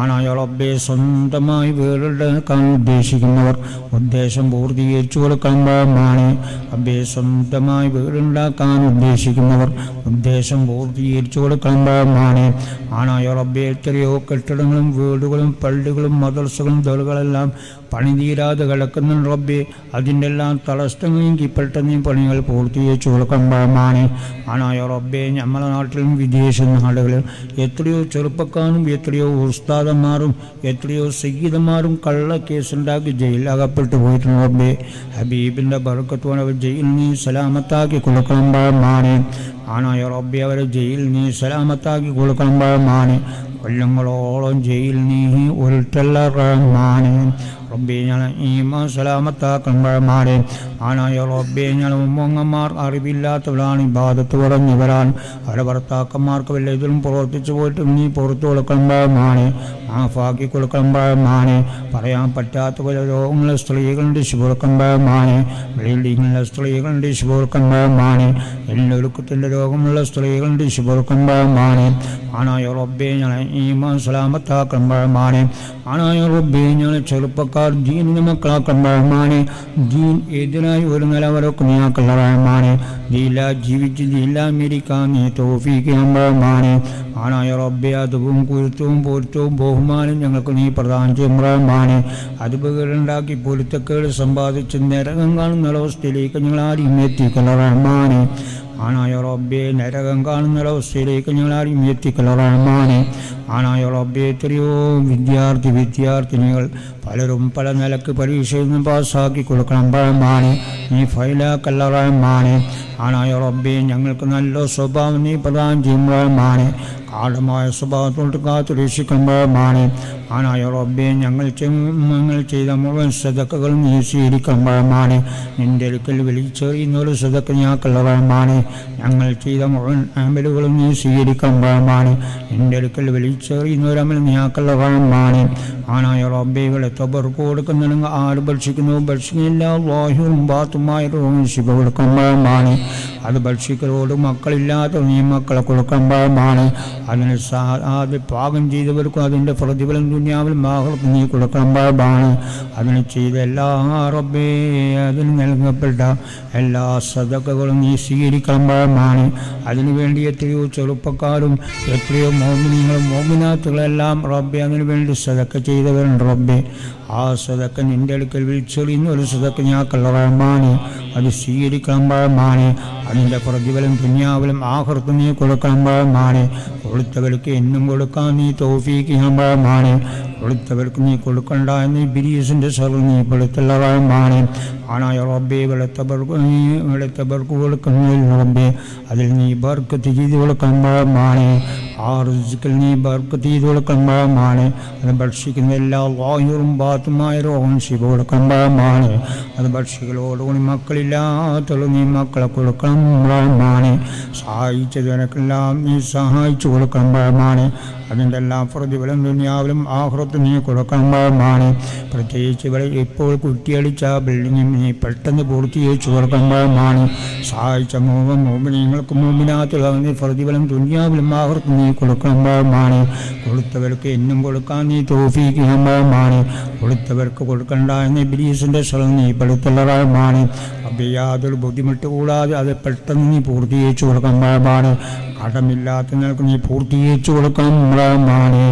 ആനായ റബ്ബെ സ്വന്തമായി വീടെടുക്കാൻ ഉദ്ദേശിക്കുന്നവർ ഉദ്ദേശം പൂർത്തീകരിച്ചു കൊടുക്കണം റഹ്മാനെ റബ്ബെ സ്വന്തമായി വീടുണ്ടാക്കാൻ ഉദ്ദേശിക്കുന്നവർ ഉദ്ദേശം പൂർത്തീകരിച്ചു കൊടുക്കണം റഹ്മാനെ ആനായ റബ്ബെ എത്രയോ കെട്ടിടങ്ങളും വീടുകളും പള്ളികളും മദർസകളും ദളുകളെല്ലാം പണിതീരാതെ കിടക്കുന്നുണ്ട് റബ്ബെ. അതിന്റെ എല്ലാം കിപ്പെട്ട നീ പണികൾ പൂർത്തീകരിച്ചു കൊടുക്കുമ്പോഴാണ് ആണായ റബ്ബെ നമ്മളെ നാട്ടിലും വിദേശ നാടുകളിലും എത്രയോ ചെറുപ്പക്കാരും എത്രയോ ഉസ്താദന്മാരും എത്രയോ സംഗീതന്മാരും കള്ള കേസുണ്ടാക്കി ജയിലിൽ അകപ്പെട്ടു പോയിട്ടുണ്ട് റബ്ബെ. ഹബീബിന്റെ ബർക്കത്തോടെ അവർ ജയിലിൽ നീ സലാമത്താക്കി കൊടുക്കുമ്പോഴാണ് ആണായ റബ്ബെ അവരെ ജയിലിൽ നീ സലാമത്താക്കി കൊടുക്കുമ്പോഴാണ് കൊല്ലങ്ങളോളം ജയിൽ നീ ഉരുട്ടല്ല റബ്ബെ ഞാൻ ഈമാ സലാമത്താക്കണം റഹ്മാനെ ആനായ റബ്ബെ ഞാൻ ഉമ്മങ്ങന്മാർ അറിവില്ലാത്തവരാണ് ഇബാദത്ത് കുറഞ്ഞവരാണ് അവരെ ഭർത്താക്കന്മാർക്ക് വല്ല ഇതിലും പ്രവർത്തിച്ചു പോയിട്ടും നീ പുറത്തു റഹ്മാനെ മാഫാക്കി റഹ്മാനെ പറയാൻ പറ്റാത്ത പല രോഗങ്ങളെ സ്ത്രീകളുടെ ശുഭോർക്കം ബിൽഡിങ്ങിലെ സ്ത്രീകളുടെ റഹ്മാനെ എല്ലൊരുക്കത്തിന്റെ രോഗമുള്ള സ്ത്രീകളുടെ റഹ്മാനെ ആനായ റബ്ബെ ഞാൻ ഈമാൻ സലാമത്താക്കണം റഹ്മാനെ ആനായ റബ്ബെ ഞാൻ ചെറുപ്പക്കാർ ദീനിന് മക്കളാക്കണം ജീൻ ദീൻ ഏതിനായി ഒരു നിലവരൊക്കെ നീയാക്കല്ല റഹ്മാനെ ദീല ജീവിച്ച് ദീല അമേരിക്ക നീ തോഫിക്കണം റഹ്മാനെ ആനായ റബ്ബെ അതുവും കുരുത്തവും പൊരുത്തവും ബഹുമാനം ഞങ്ങൾക്ക് നീ പ്രധാന ചെയ്യും. റഹ്മാനെ അത് ഉണ്ടാക്കി പൊരുത്തക്കേട് സമ്പാദിച്ച് നരകം കാണുന്ന അവസ്ഥയിലേക്ക് ഞങ്ങൾ ആരെയും എത്തിക്കല റഹ്മാനെ ആണായ റബ്ബെ നരകം കാണുന്ന അവസ്ഥയിലേക്ക് ഞങ്ങൾ ആരെയും എത്തിക്കല റഹ്മാനെ ആണായ റബ്ബെ എത്രയോ വിദ്യാർത്ഥി വിദ്യാർത്ഥിനികൾ പലരും പല നിലയ്ക്ക് പരീക്ഷയിൽ നിന്ന് പാസ്സാക്കി കൊടുക്കണം. റഹ്മാനെ നീ ഫൈലാക്കല്ല. റഹ്മാനെ ആണായ റബ്ബെ ഞങ്ങൾക്ക് നല്ല സ്വഭാവം നീ പ്രധാന ചെയ്യും. കാഠമായ സ്വഭാവത്തോട്ട് കാത്തു രക്ഷിക്കണം ആനായ റബ്ബെ ഞങ്ങൾ ഞങ്ങൾ ചെയ്ത മുഴുവൻ സദക്കകളും നീ സ്വീകരിക്കണം നിന്റെ നിന്റെ അടുക്കൽ വിളിച്ചെറിയുന്ന ഒരു റഹ്മാനെ ഞങ്ങൾ ചെയ്ത മുഴുവൻ അമലുകളും നീ സ്വീകരിക്കണം നിന്റെ നിന്റെ അടുക്കൽ വിളിച്ചെറിയുന്ന ഒരു അമൽ റഹ്മാനെ ആനായ റബ്ബെ ഇവിടെ തൊബർക്ക് കൊടുക്കുന്നുണ്ടെങ്കിൽ ആര് ഭക്ഷിക്കുന്നു? ഭക്ഷിക്കുന്നില്ല. വായുവും ബാത്തുമായ രോഗം ശിവ കൊടുക്കണം റഹ്മാനെ അത് ഭക്ഷിക്കലോട് മക്കളില്ലാത്ത നീ മക്കളെ കൊടുക്കണം റഹ്മാനെ അതിന് പാകം ചെയ്തവർക്കും അതിന്റെ പ്രതിഫലം ദുന്യാവിൽ ആഹ്ലത്ത് നീ കൊടുക്കണം റബ്ബാണ് അതിന് ചെയ്ത എല്ലാ റബ്ബേ അതിന് നൽകപ്പെട്ട എല്ലാ സദക്കകളും നീ സ്വീകരിക്കണം അതിനുവേണ്ടി അതിനു വേണ്ടി എത്രയോ ചെറുപ്പക്കാരും എത്രയോ മോമിനികളും മോമിനാത്തുകളെല്ലാം റബ്ബെ അതിനു വേണ്ടി സദക്ക ചെയ്തവരുണ്ട് റബ്ബെ. ആ സദക്ക നിന്റെ അടുക്കൽ വിളിച്ചെറിയുന്ന ഒരു സദക്ക ഞാൻ റഹ്മാനെ അത് സ്വീകരിക്കാൻ പഴമാണ് അതിന്റെ പ്രതിഫലം തുന്യാവലും ആഹൃത്ത് നീ കൊടുക്കാൻ പഴമാണ് കൊടുത്തവർക്ക് എന്നും കൊടുക്കാൻ നീ തോഫിക്കാൻ പഴമാണ് കൊടുത്തവർക്ക് നീ കൊടുക്കണ്ട എന്ന് ബിരീസിന്റെ സർ നീ പെടുത്തുള്ള പഴമാണ് ആണായ റബ്ബെ വെളുത്തവർക്ക് നീ വെളുത്തവർക്ക് കൊടുക്കുന്നതിൽ റബ്ബെ അതിൽ നീ ബർക്കത്ത് ചെയ്ത് കൊടുക്കാൻ റഹ്മാനെ ആ റിസ്ക്കിൽ നീ ബർക്കത്ത് ചെയ്ത് അത് ഭക്ഷിക്കുന്ന എല്ലാ വായുറും ബാത്തുമായ രോഗം ശിവ കൊടുക്കണം റഹ്മാനെ അത് ഭക്ഷികളോടുകൂടി മക്കളില്ലാത്തുള്ള നീ മക്കളെ കൊടുക്കണം സഹായിച്ചത് എനക്കെല്ലാം നീ സഹായിച്ചു കൊടുക്കണം റഹ്മാനെ അതിന്റെ എല്ലാം പ്രതിഫലം ദുനിയാവിലും ആഹ്റത്തും നീ കൊടുക്കണം റഹ്മാനെ പ്രത്യേകിച്ച് ഇവിടെ ഇപ്പോൾ കുട്ടിയടിച്ച ബിൽഡിങ്ങും നീ പെട്ടെന്ന് പൂർത്തീകരിച്ചു കൊടുക്കണം റഹ്മാനെ സഹായിച്ച മൂവം മൂമിനങ്ങൾക്ക് മൂമിനകത്തുള്ള പ്രതിഫലം ദുനിയാവിലും ആഹ്റത്തും നീ കൊടുക്കണം റഹ്മാനെ കൊടുത്തവർക്ക് എന്നും കൊടുക്കാൻ നീ തോഫിക്കണം റഹ്മാനെ കൊടുത്തവർക്ക് കൊടുക്കണ്ട എന്ന് ബിലീസിന്റെ സ്ഥലം നീ പെടുത്തുള്ളതാണ് അപ്പം യാതൊരു ബുദ്ധിമുട്ട് കൂടാതെ അത് പെട്ടെന്ന് നീ പൂർത്തീകരിച്ചു കൊടുക്കണം റഹ്മാനെ കടമില്ലാത്ത നിനക്ക് നീ പൂർത്തീകരിച്ചു കൊടുക്കണം റഹ്മാനെ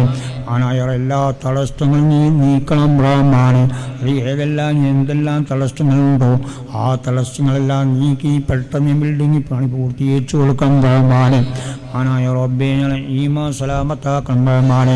ആനായ എല്ലാ തടസ്സങ്ങളും നീ നീക്കണം റഹ്മാനെ അത് ഏതെല്ലാം എന്തെല്ലാം തടസ്സങ്ങളുണ്ടോ ആ തടസ്സങ്ങളെല്ലാം നീക്കി പെട്ടെന്ന് ബിൽഡിംഗ് പണി പൂർത്തീകരിച്ചു കൊടുക്കണം റഹ്മാനെ ആനായ റബ്ബെ ഈമാ സലാമത്താക്കണം റഹ്മാനെ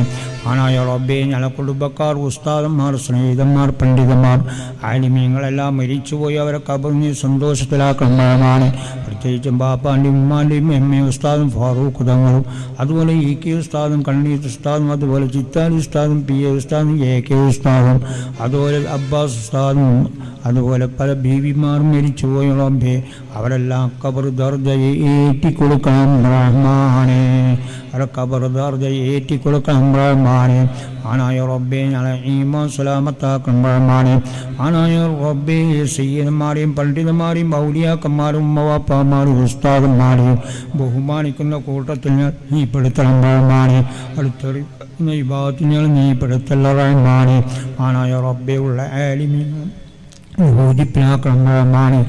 ആനായ റബ്ബെ ഞലക്കുടുംബക്കാർ കുടുംബക്കാർ ഉസ്താദന്മാർ സ്നേഹിതന്മാർ പണ്ഡിതന്മാർ ആലിമീങ്ങളെല്ലാം മരിച്ചുപോയി. അവരെ കബറിഞ്ഞ് സന്തോഷത്തിലാക്കണമാണ് പ്രത്യേകിച്ചും ബാപ്പാന്റെയും ഉമ്മാന്റെയും എം. എ. ഉസ്താദും ഫാറൂഖ് തങ്ങളും അതുപോലെ ഇ. കെ. ഉസ്താദും കണ്ണീർ ഉസ്താദും അതുപോലെ ചിത്താൻ ഉസ്താദും പി. എ. ഉസ്താദും എ. കെ. ഉസ്താദും അതുപോലെ അബ്ബാസ് ഉസ്താദും അതുപോലെ പല ബീവിമാരും മരിച്ചുപോയ റബ്ബേ. അവരെല്ലാം കബർ ദർജയെ ഏറ്റിക്കൊടുക്കണം റഹ്മാനെ. കബർ ദർജ ഏറ്റിക്കൊടുക്കണം റഹ്മാനെ ആനായ റബ്ബെ സലാമത്താക്കണം റഹ്മാനെ ആനായ റബ്ബെ സയ്യന്മാരെയും പണ്ഡിതന്മാരെയും ഔലിയാക്കന്മാരും ഉമ്മവാപ്പമാരും ഉസ്താദന്മാരെയും ബഹുമാനിക്കുന്ന കൂട്ടത്തിൽ നീ പെടുത്തണം റഹ്മാനെ അടുത്തൊരു ഞങ്ങൾ നീ പെടുത്തലറമാണ് ആനായ റബ്ബെ ഉള്ള ആലിമീങ്ങൾ യോജിപ്പിനാക്കണം റഹ്മാനെ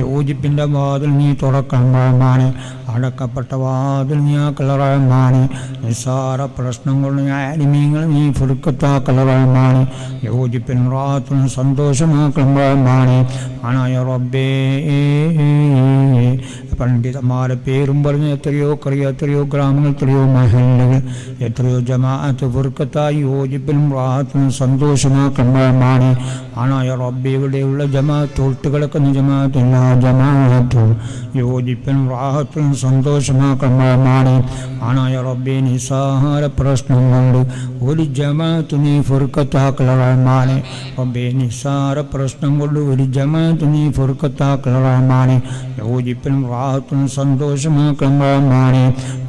യോജിപ്പിന്റെ വാതിൽ നീ തുറക്കണം റഹ്മാനെ അടക്കപ്പെട്ട വാതിൽ നീ ആക്കല റഹ്മാനെ നിസ്സാര പ്രശ്നങ്ങളും കൊണ്ട് ആലിമീങ്ങൾ നീ ഫുടുക്കത്താക്കല റഹ്മാനെ യോജിപ്പിനും റാത്തിനും സന്തോഷമാക്കണം റഹ്മാനെ ആനായ റബ്ബേ. പണ്ഡിതന്മാരെ പേരും പറഞ്ഞ് എത്രയോ കറിയ എത്രയോ ഗ്രാമങ്ങൾ എത്രയോ മഹല്ലുകൾ എത്രയോ ജമാഅത്ത് ഫുർക്കത്തായി യോജിപ്പിനും റാത്തിനും സന്തോഷമാക്കണം റഹ്മാനെ ആനായ റബ്ബെ ഇവിടെയുള്ള ജമാഅത്ത് ഒട്ടുകിടക്കുന്ന ജമാഅത്ത് എല്ലാ ജമാഅത്തും യോജിപ്പിനും റാഹത്തിനും സന്തോഷമാക്കണം റഹ്മാനെ ആനായ റബ്ബെ നിസ്സാഹാര പ്രശ്നം കൊണ്ട് ഒരു ജമാഅത്ത് നീ ഫുർക്കത്താക്കല റഹ്മാനെ റബ്ബെ നിസ്സാര പ്രശ്നം കൊണ്ട് ഒരു ജമാഅത്ത് നീ ഫുർക്കത്താക്കല റഹ്മാനെ യോജിപ്പിനും റാഹത്തിനും സന്തോഷമാക്കണം റഹ്മാനെ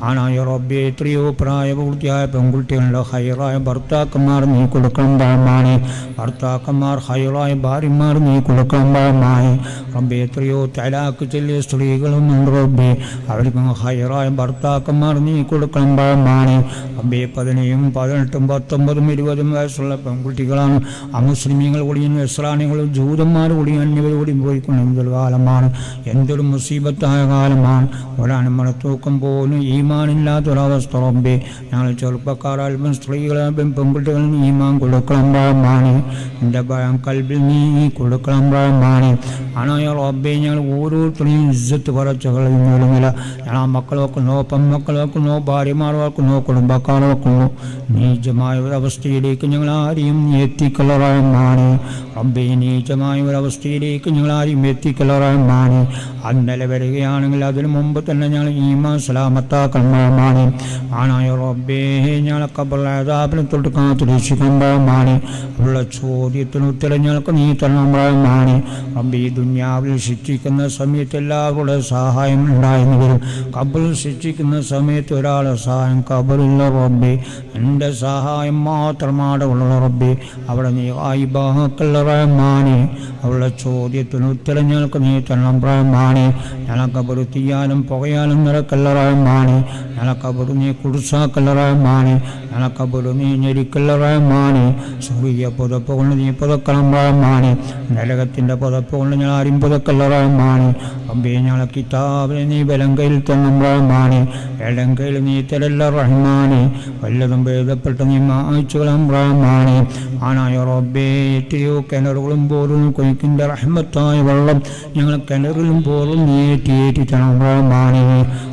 ആണായ റബ്ബെ എത്രയോ പ്രായപൂർത്തിയായ പെൺകുട്ടികളുടെ ഹൈറായ ഭർത്താക്കന്മാർ നീ കൊടുക്കണം റഹ്മാനെ ഭർത്താക്കന്മാർ ഹൈറായ ഭാര്യമാർ നീ കൊടുക്കണം റഹ്മാനെ റബ്ബെ എത്രയോ തലാക്ക് ചെല്ലിയ സ്ത്രീകളും ഉണ്ട് റബ്ബെ. അവർക്ക് ഹൈറായ ഭർത്താക്കന്മാർ നീ കൊടുക്കണം റഹ്മാനെ റബ്ബെ പതിനേഴും പതിനെട്ടും പത്തൊമ്പതും ഇരുപതും വയസ്സുള്ള പെൺകുട്ടികളാണ്. അമുസ്ലിമീങ്ങൾ കൂടിയും ഇസ്ലാമികളും ജൂതന്മാർ കൂടിയും അന്യവർ കൂടിയും പോയിക്കൊണ്ട് എന്തൊരു കാലമാണ്. എന്തൊരു മുസീബത്തായ കാലമാണ്. ഒരനുമണ തൂക്കം പോലും ഈമാനില്ലാത്തൊരവസ്ഥ റബ്ബെ. ഞങ്ങൾ ചെറുപ്പക്കാർ അല്പം സ്ത്രീകളെ പെൺകുട്ടികളും ഈമാൻ കൊടുക്കണം പ്രായമാണ് എന്റെ ഭയം കൽബിൽ നീ കൊടുക്കണം പ്രായമാണ് ആണോ റബ്ബെ ഞങ്ങൾ ഓരോരുത്തരെയും ഇജ്ജത്ത് പറച്ചു കളയുന്നില്ല ഞങ്ങൾ ഭാര്യമാർ വെക്കുന്നോ കുടുംബക്കാർ വെക്കുന്നു നീചമായ ഒരവസ്ഥയിലേക്ക് ഞങ്ങൾ ആരെയും നീ റബ്ബേ നീചമായ ഒരവസ്ഥയിലേക്ക് ഞങ്ങൾ ആരെയും എത്തിക്കല്ല അന്നലെ അന്നലെ വരികയാണെങ്കിൽ അതിനു മുമ്പ് തന്നെ ഞങ്ങൾ ഈമാ സലാമത്താക്കണം റഹ്മാനെ ആണായ റബ്ബേ ഞങ്ങളെ കബലാതാപിനെ തൊട്ട് കാത്തുരക്ഷിക്കണം റഹ്മാനെ ഉള്ള ചോദ്യത്തിന് ഉത്തരം ഞങ്ങൾക്ക് നീ തരണമാണ് റബ്ബ് ഈ ദുന്യാവിൽ ശിക്ഷിക്കുന്ന സമയത്ത് എല്ലാവരുടെ സഹായം ഉണ്ടായിരുന്നു വരും. കബറിൽ ശിക്ഷിക്കുന്ന സമയത്ത് ഒരാളെ സഹായം കബറില്ല റബ്ബേ. എന്റെ സഹായം മാത്രമാണ് ഉള്ള റബ്ബേ. അവിടെ നീ ആയിബാഹക്കല്ല റഹ്മാനെ. അവളുടെ ചോദ്യത്തിന് ഉത്തരം ഞങ്ങൾക്ക് നീ തരണം റഹ്മാനെ. ഞങ്ങളെ കബർ തീയാലും പുകയാലും നിറക്കല്ലറായമാണ് ഞങ്ങളെ കബർ നീ കുടുസാക്കല്ലറായമാണ് ഞങ്ങളെ കബർ നീ ഞെരിക്കല്ലറായമാണ് സൂര്യ പുതപ്പ് കൊണ്ട് നീ പുതക്കണം റഹ്മാനെ നരകത്തിന്റെ പുതപ്പ് കൊണ്ട് ഞാൻ ആരും പുതക്കല്ലറായമാണ് അമ്പേ ഞങ്ങളെ കിതാബിനെ നീ വലങ്കയിൽ കയ്യിൽ എടങ്കയിൽ നീ തരല്ല റഹ്മാനെ. വല്ലതും ഭേദപ്പെട്ട് നീ മായിച്ചുകളും റഹ്മാനെ ആനായ റബ്ബേ എത്രയോ കിണറുകളും പോലും കൊയ്ക്കിന്റെ റഹ്മത്തായ വെള്ളം ഞങ്ങൾ കിണറിലും പോലും നീ ഏറ്റി ഏറ്റി തരണം റഹ്മാനെ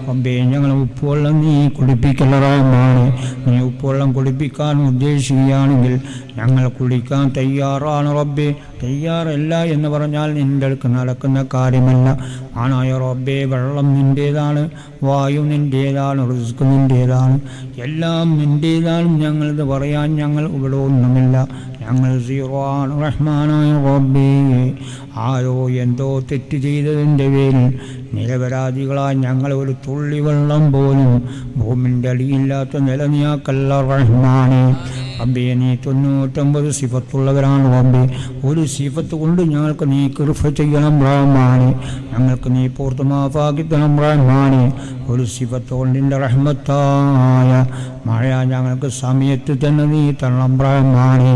റബ്ബേ ഞങ്ങൾ ഉപ്പുവെള്ളം നീ കുടിപ്പിക്കലറാമാണ് നീ ഉപ്പുവെള്ളം കുടിപ്പിക്കാൻ ഉദ്ദേശിക്കുകയാണെങ്കിൽ ഞങ്ങൾ കുടിക്കാൻ തയ്യാറാണ് റബ്ബേ. തയ്യാറല്ല എന്ന് പറഞ്ഞാൽ നിന്റെ അടുക്ക് നടക്കുന്ന കാര്യമല്ല. ആണായ റബ്ബേ വെള്ളം നിന്റേതാണ് വായു നിന്റേതാണ് റിസ്ക് നിന്റേതാണ് എല്ലാം നിന്റേതാണ് ഞങ്ങളിത് പറയാൻ ഞങ്ങൾ ഇവിടെ ഒന്നുമില്ല. ഞങ്ങൾ സീറോ ആണ് റഹ്മാനായ റബ്ബേ. ആരോ എന്തോ തെറ്റ് ചെയ്തതിന്റെ പേരിൽ നിരപരാധികളായി ഞങ്ങൾ ഒരു തുള്ളി വെള്ളം പോലും ഭൂമിന്റെ അടിയില്ലാത്ത നിലനിയാക്കല്ല റഹ്മാനെ. അമ്പേ നീ തൊണ്ണൂറ്റൊമ്പത് സിഫത്തുള്ളവരാണ് അമ്പേ? ഒരു സിഫത്ത് കൊണ്ട് ഞങ്ങൾക്ക് നീ കൃഫ ചെയ്യണം റഹ്മാനെ. ഞങ്ങൾക്ക് നീ പൂർത്തമാഫാക്കി തരണം റഹ്മാനെ. ഒരു സിഫത്ത് കൊണ്ടിന്റെ റഹ്മത്തായ മഴ ഞങ്ങൾക്ക് സമയത്ത് തന്നെ നീ തരണം റഹ്മാനെ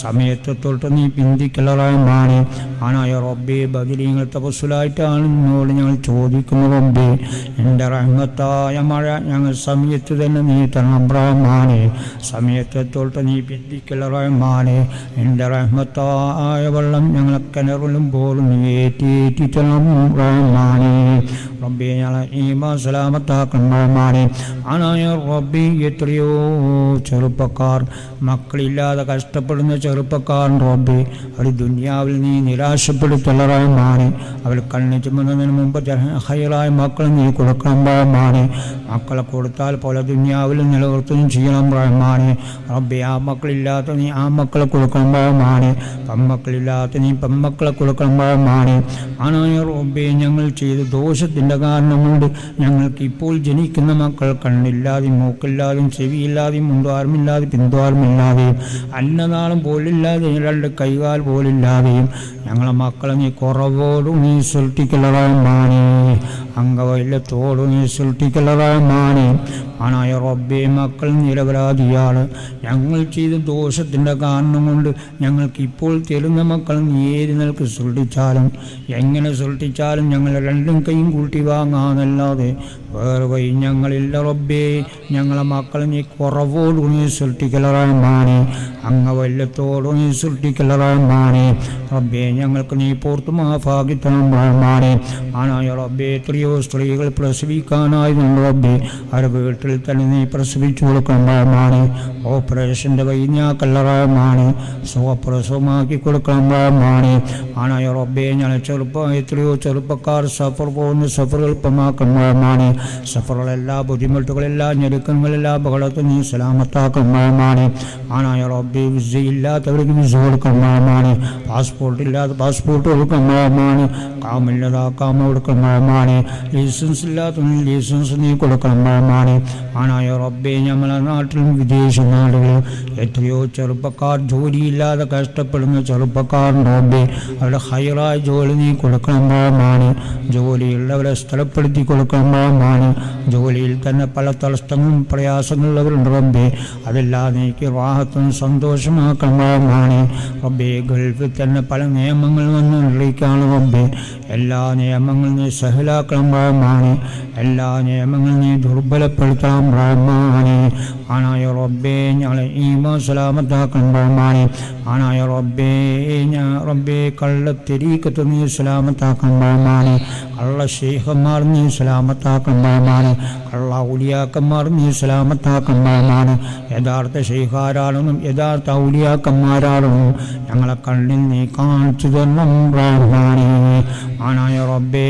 സമയത്ത് തൊട്ട് നീ പിന്തിക്കല റഹ്മാനെ ആനായ റബ്ബേ ബദിലിങ്ങൾ തപസ്സിലായിട്ടാണ് നിന്നോട് ഞങ്ങൾ ചോദിക്കുന്നു റബ്ബെ. എന്റെ റഹ്മത്തായ മഴ ഞങ്ങൾ സമയത്ത് തന്നെ നീ തരണം റഹ്മാനെ സമയത്ത് തൊട്ട് നീ പിന്തിക്കല റഹ്മാനെ എന്റെ റഹ്മത്തായ വെള്ളം ഞങ്ങൾ കിണറിലും പോലും നീ ഏറ്റി ഏറ്റി തരണം റഹ്മാനെ റബ്ബെ ഞങ്ങളെ ഈമാ സലാമത്താക്കണം റഹ്മാനെ ആനായ റബ്ബെ എത്രയോ ചെറുപ്പക്കാർ. മക്കളില്ലാതെ കഷ്ടപ്പെടുന്ന ചെറുപ്പക്കാർ റോബി അവർ ദുനിയാവിൽ നീ നിരാശപ്പെടുത്തുള്ളതായി മാറി. അവർ കണ്ണു ചുമന്നതിന് മുമ്പ് ഹയറായ മക്കൾ നീ കൊടുക്കണം പ്രായമാണ് മക്കളെ കൊടുത്താൽ പോലെ ദുനിയാവിൽ നിലനിർത്തുകയും ചെയ്യണം പ്രായമാണ് റബ്ബി ആ മക്കളില്ലാത്ത നീ ആ മക്കളെ കൊടുക്കണം പ്രായമാണ് പെമ്മക്കളില്ലാത്ത നീ പെമ്മക്കളെ കൊടുക്കണം പ്രായമാണ് ആണ് റോബി ഞങ്ങൾ ചെയ്ത ദോഷത്തിന്റെ കാരണം കൊണ്ട് ഞങ്ങൾക്ക് ഇപ്പോൾ ജനിക്കുന്ന മക്കൾ കണ്ണില്ലാതെയും മൂക്കില്ലാതെയും ചെവിയില്ലാതെയും മുൻദ്വാരമില്ലാതെ പിന്തുവാരമില്ലാതെയും അന്നനാളം പോലില്ലാതെയും രണ്ട് കൈകാൽ പോലില്ലാതെയും ഞങ്ങളെ മക്കളെ നീ കുറവോടും നീ സൃഷ്ടിക്കലറാമാണേ അംഗവൈല്യത്തോടും നീ സൃഷ്ടിക്കലറാമാണേ ആണായ റബ്ബെ മക്കൾ നിരപരാധിയാണ്. ഞങ്ങൾ ചെയ്ത ദോഷത്തിന്റെ കാരണം കൊണ്ട് ഞങ്ങൾക്ക് ഇപ്പോൾ തരുന്ന മക്കൾ ഏത് നിലയ്ക്ക് സൃഷ്ടിച്ചാലും എങ്ങനെ സൃഷ്ടിച്ചാലും ഞങ്ങൾ രണ്ടും കൈയും കൂട്ടി വാങ്ങാന്നല്ലാതെ വേറെ വൈ ഞങ്ങളില്ല റബ്ബേ. ഞങ്ങളെ മക്കൾ നീ കുറവോട് നീ അങ്ങ അംഗവല്യത്തോട് നീ സൃഷ്ടിക്കലറാമാനെ റബ്ബേ ഞങ്ങൾക്ക് നീ പോർത്തു മാഫാകിത്തണം റഹ്മാനെ ആണായ റബ്ബേ എത്രയോ സ്ത്രീകൾ പ്രസവിക്കാനായതുണ്ട് റബ്ബേ. അവരുടെ വീട്ടിൽ തന്നെ നീ പ്രസവിച്ചു കൊടുക്കണമാണ് ഓപ്പറേഷന്റെ വൈദ്യാക്കല്ല കല്ലറമാണ്. സുഖപ്രസവമാക്കി കൊടുക്കണം റഹ്മാനെ ആനായ റബ്ബേ ഞാൻ ചെറുപ്പം എത്രയോ ചെറുപ്പക്കാർ സഫർ പോകുന്ന. സഫർ എളുപ്പമാക്കണം റഹ്മാനെ സഫറുകളെല്ലാ ബുദ്ധിമുട്ടുകളെല്ലാം ഞെരുക്കങ്ങളെല്ലാം അപകടത്തിൽ നീ സലാമത്താക്കണം റഹ്മാനെ ആനായ റബ്ബേ വിസ കൊടുക്കണം റഹ്മാനെ പാസ്പോർട്ട് ഇല്ലാത്ത പാസ്പോർട്ട് കൊടുക്കണം റഹ്മാനെ കാമില്ലാതാക്കാമ കാമ കൊടുക്കണം റഹ്മാനെ ലൈസൻസ് ഇല്ലാത്ത ലൈസൻസ് നീ കൊടുക്കണം ആനായ റബ്ബെ നമ്മളെ നാട്ടിലും വിദേശ നാടുകളിലും എത്രയോ ചെറുപ്പക്കാർ ജോലിയില്ലാതെ കഷ്ടപ്പെടുന്ന ചെറുപ്പക്കാർ റബ്ബെ. അവരുടെ ഹൈറായ ജോലി നീ കൊടുക്കണം റഹ്മാനെ ജോലിയുള്ളവരെ സ്ഥലപ്പെടുത്തി കൊടുക്കണം റഹ്മാനെ ജോലിയിൽ തന്നെ പല തടസ്സങ്ങളും പ്രയാസങ്ങളുള്ളവരുണ്ട് റബ്ബെ. അതെല്ലാം നീക്ക് വാഹത്തും സന്തോഷമാക്കണം റഹ്മാനെ റബ്ബെ ഗൾഫിൽ തന്നെ പല നിയമങ്ങൾ വന്ന് നിർണയിക്കാണ് റബ്ബെ. എല്ലാ നിയമങ്ങളും നീ സഹലാക്കണം റഹ്മാനെ എല്ലാ നിയമങ്ങളും നീ ദുർബലപ്പെടുത്തണം റഹ്മാനെ ആനായ റബ്ബേ ഞങ്ങളെ ഈമാ സലാമത്താക്കണം റഹ്മാനെ ആണായ റബ്ബേ ഞാൻ കള്ള കള്ളത്തെരീക്കത്ത് നീ സലാമത്താക്കണം റഹ്മാനെ കള്ള ശേഖന്മാർ നീ സലാമത്താക്കണം റഹ്മാനെ കള്ള ഔലിയാക്കന്മാർ നീ സലാമത്താക്കണം റഹ്മാനെ യഥാർത്ഥ ശേഖാരാണെന്നും യഥാർത്ഥ ഔലിയാക്കന്മാരാണെന്നും ഞങ്ങളെ കണ്ണിൽ നീ കാണിച്ചു തരണം റഹ്മാനെ. ആണായ റബ്ബേ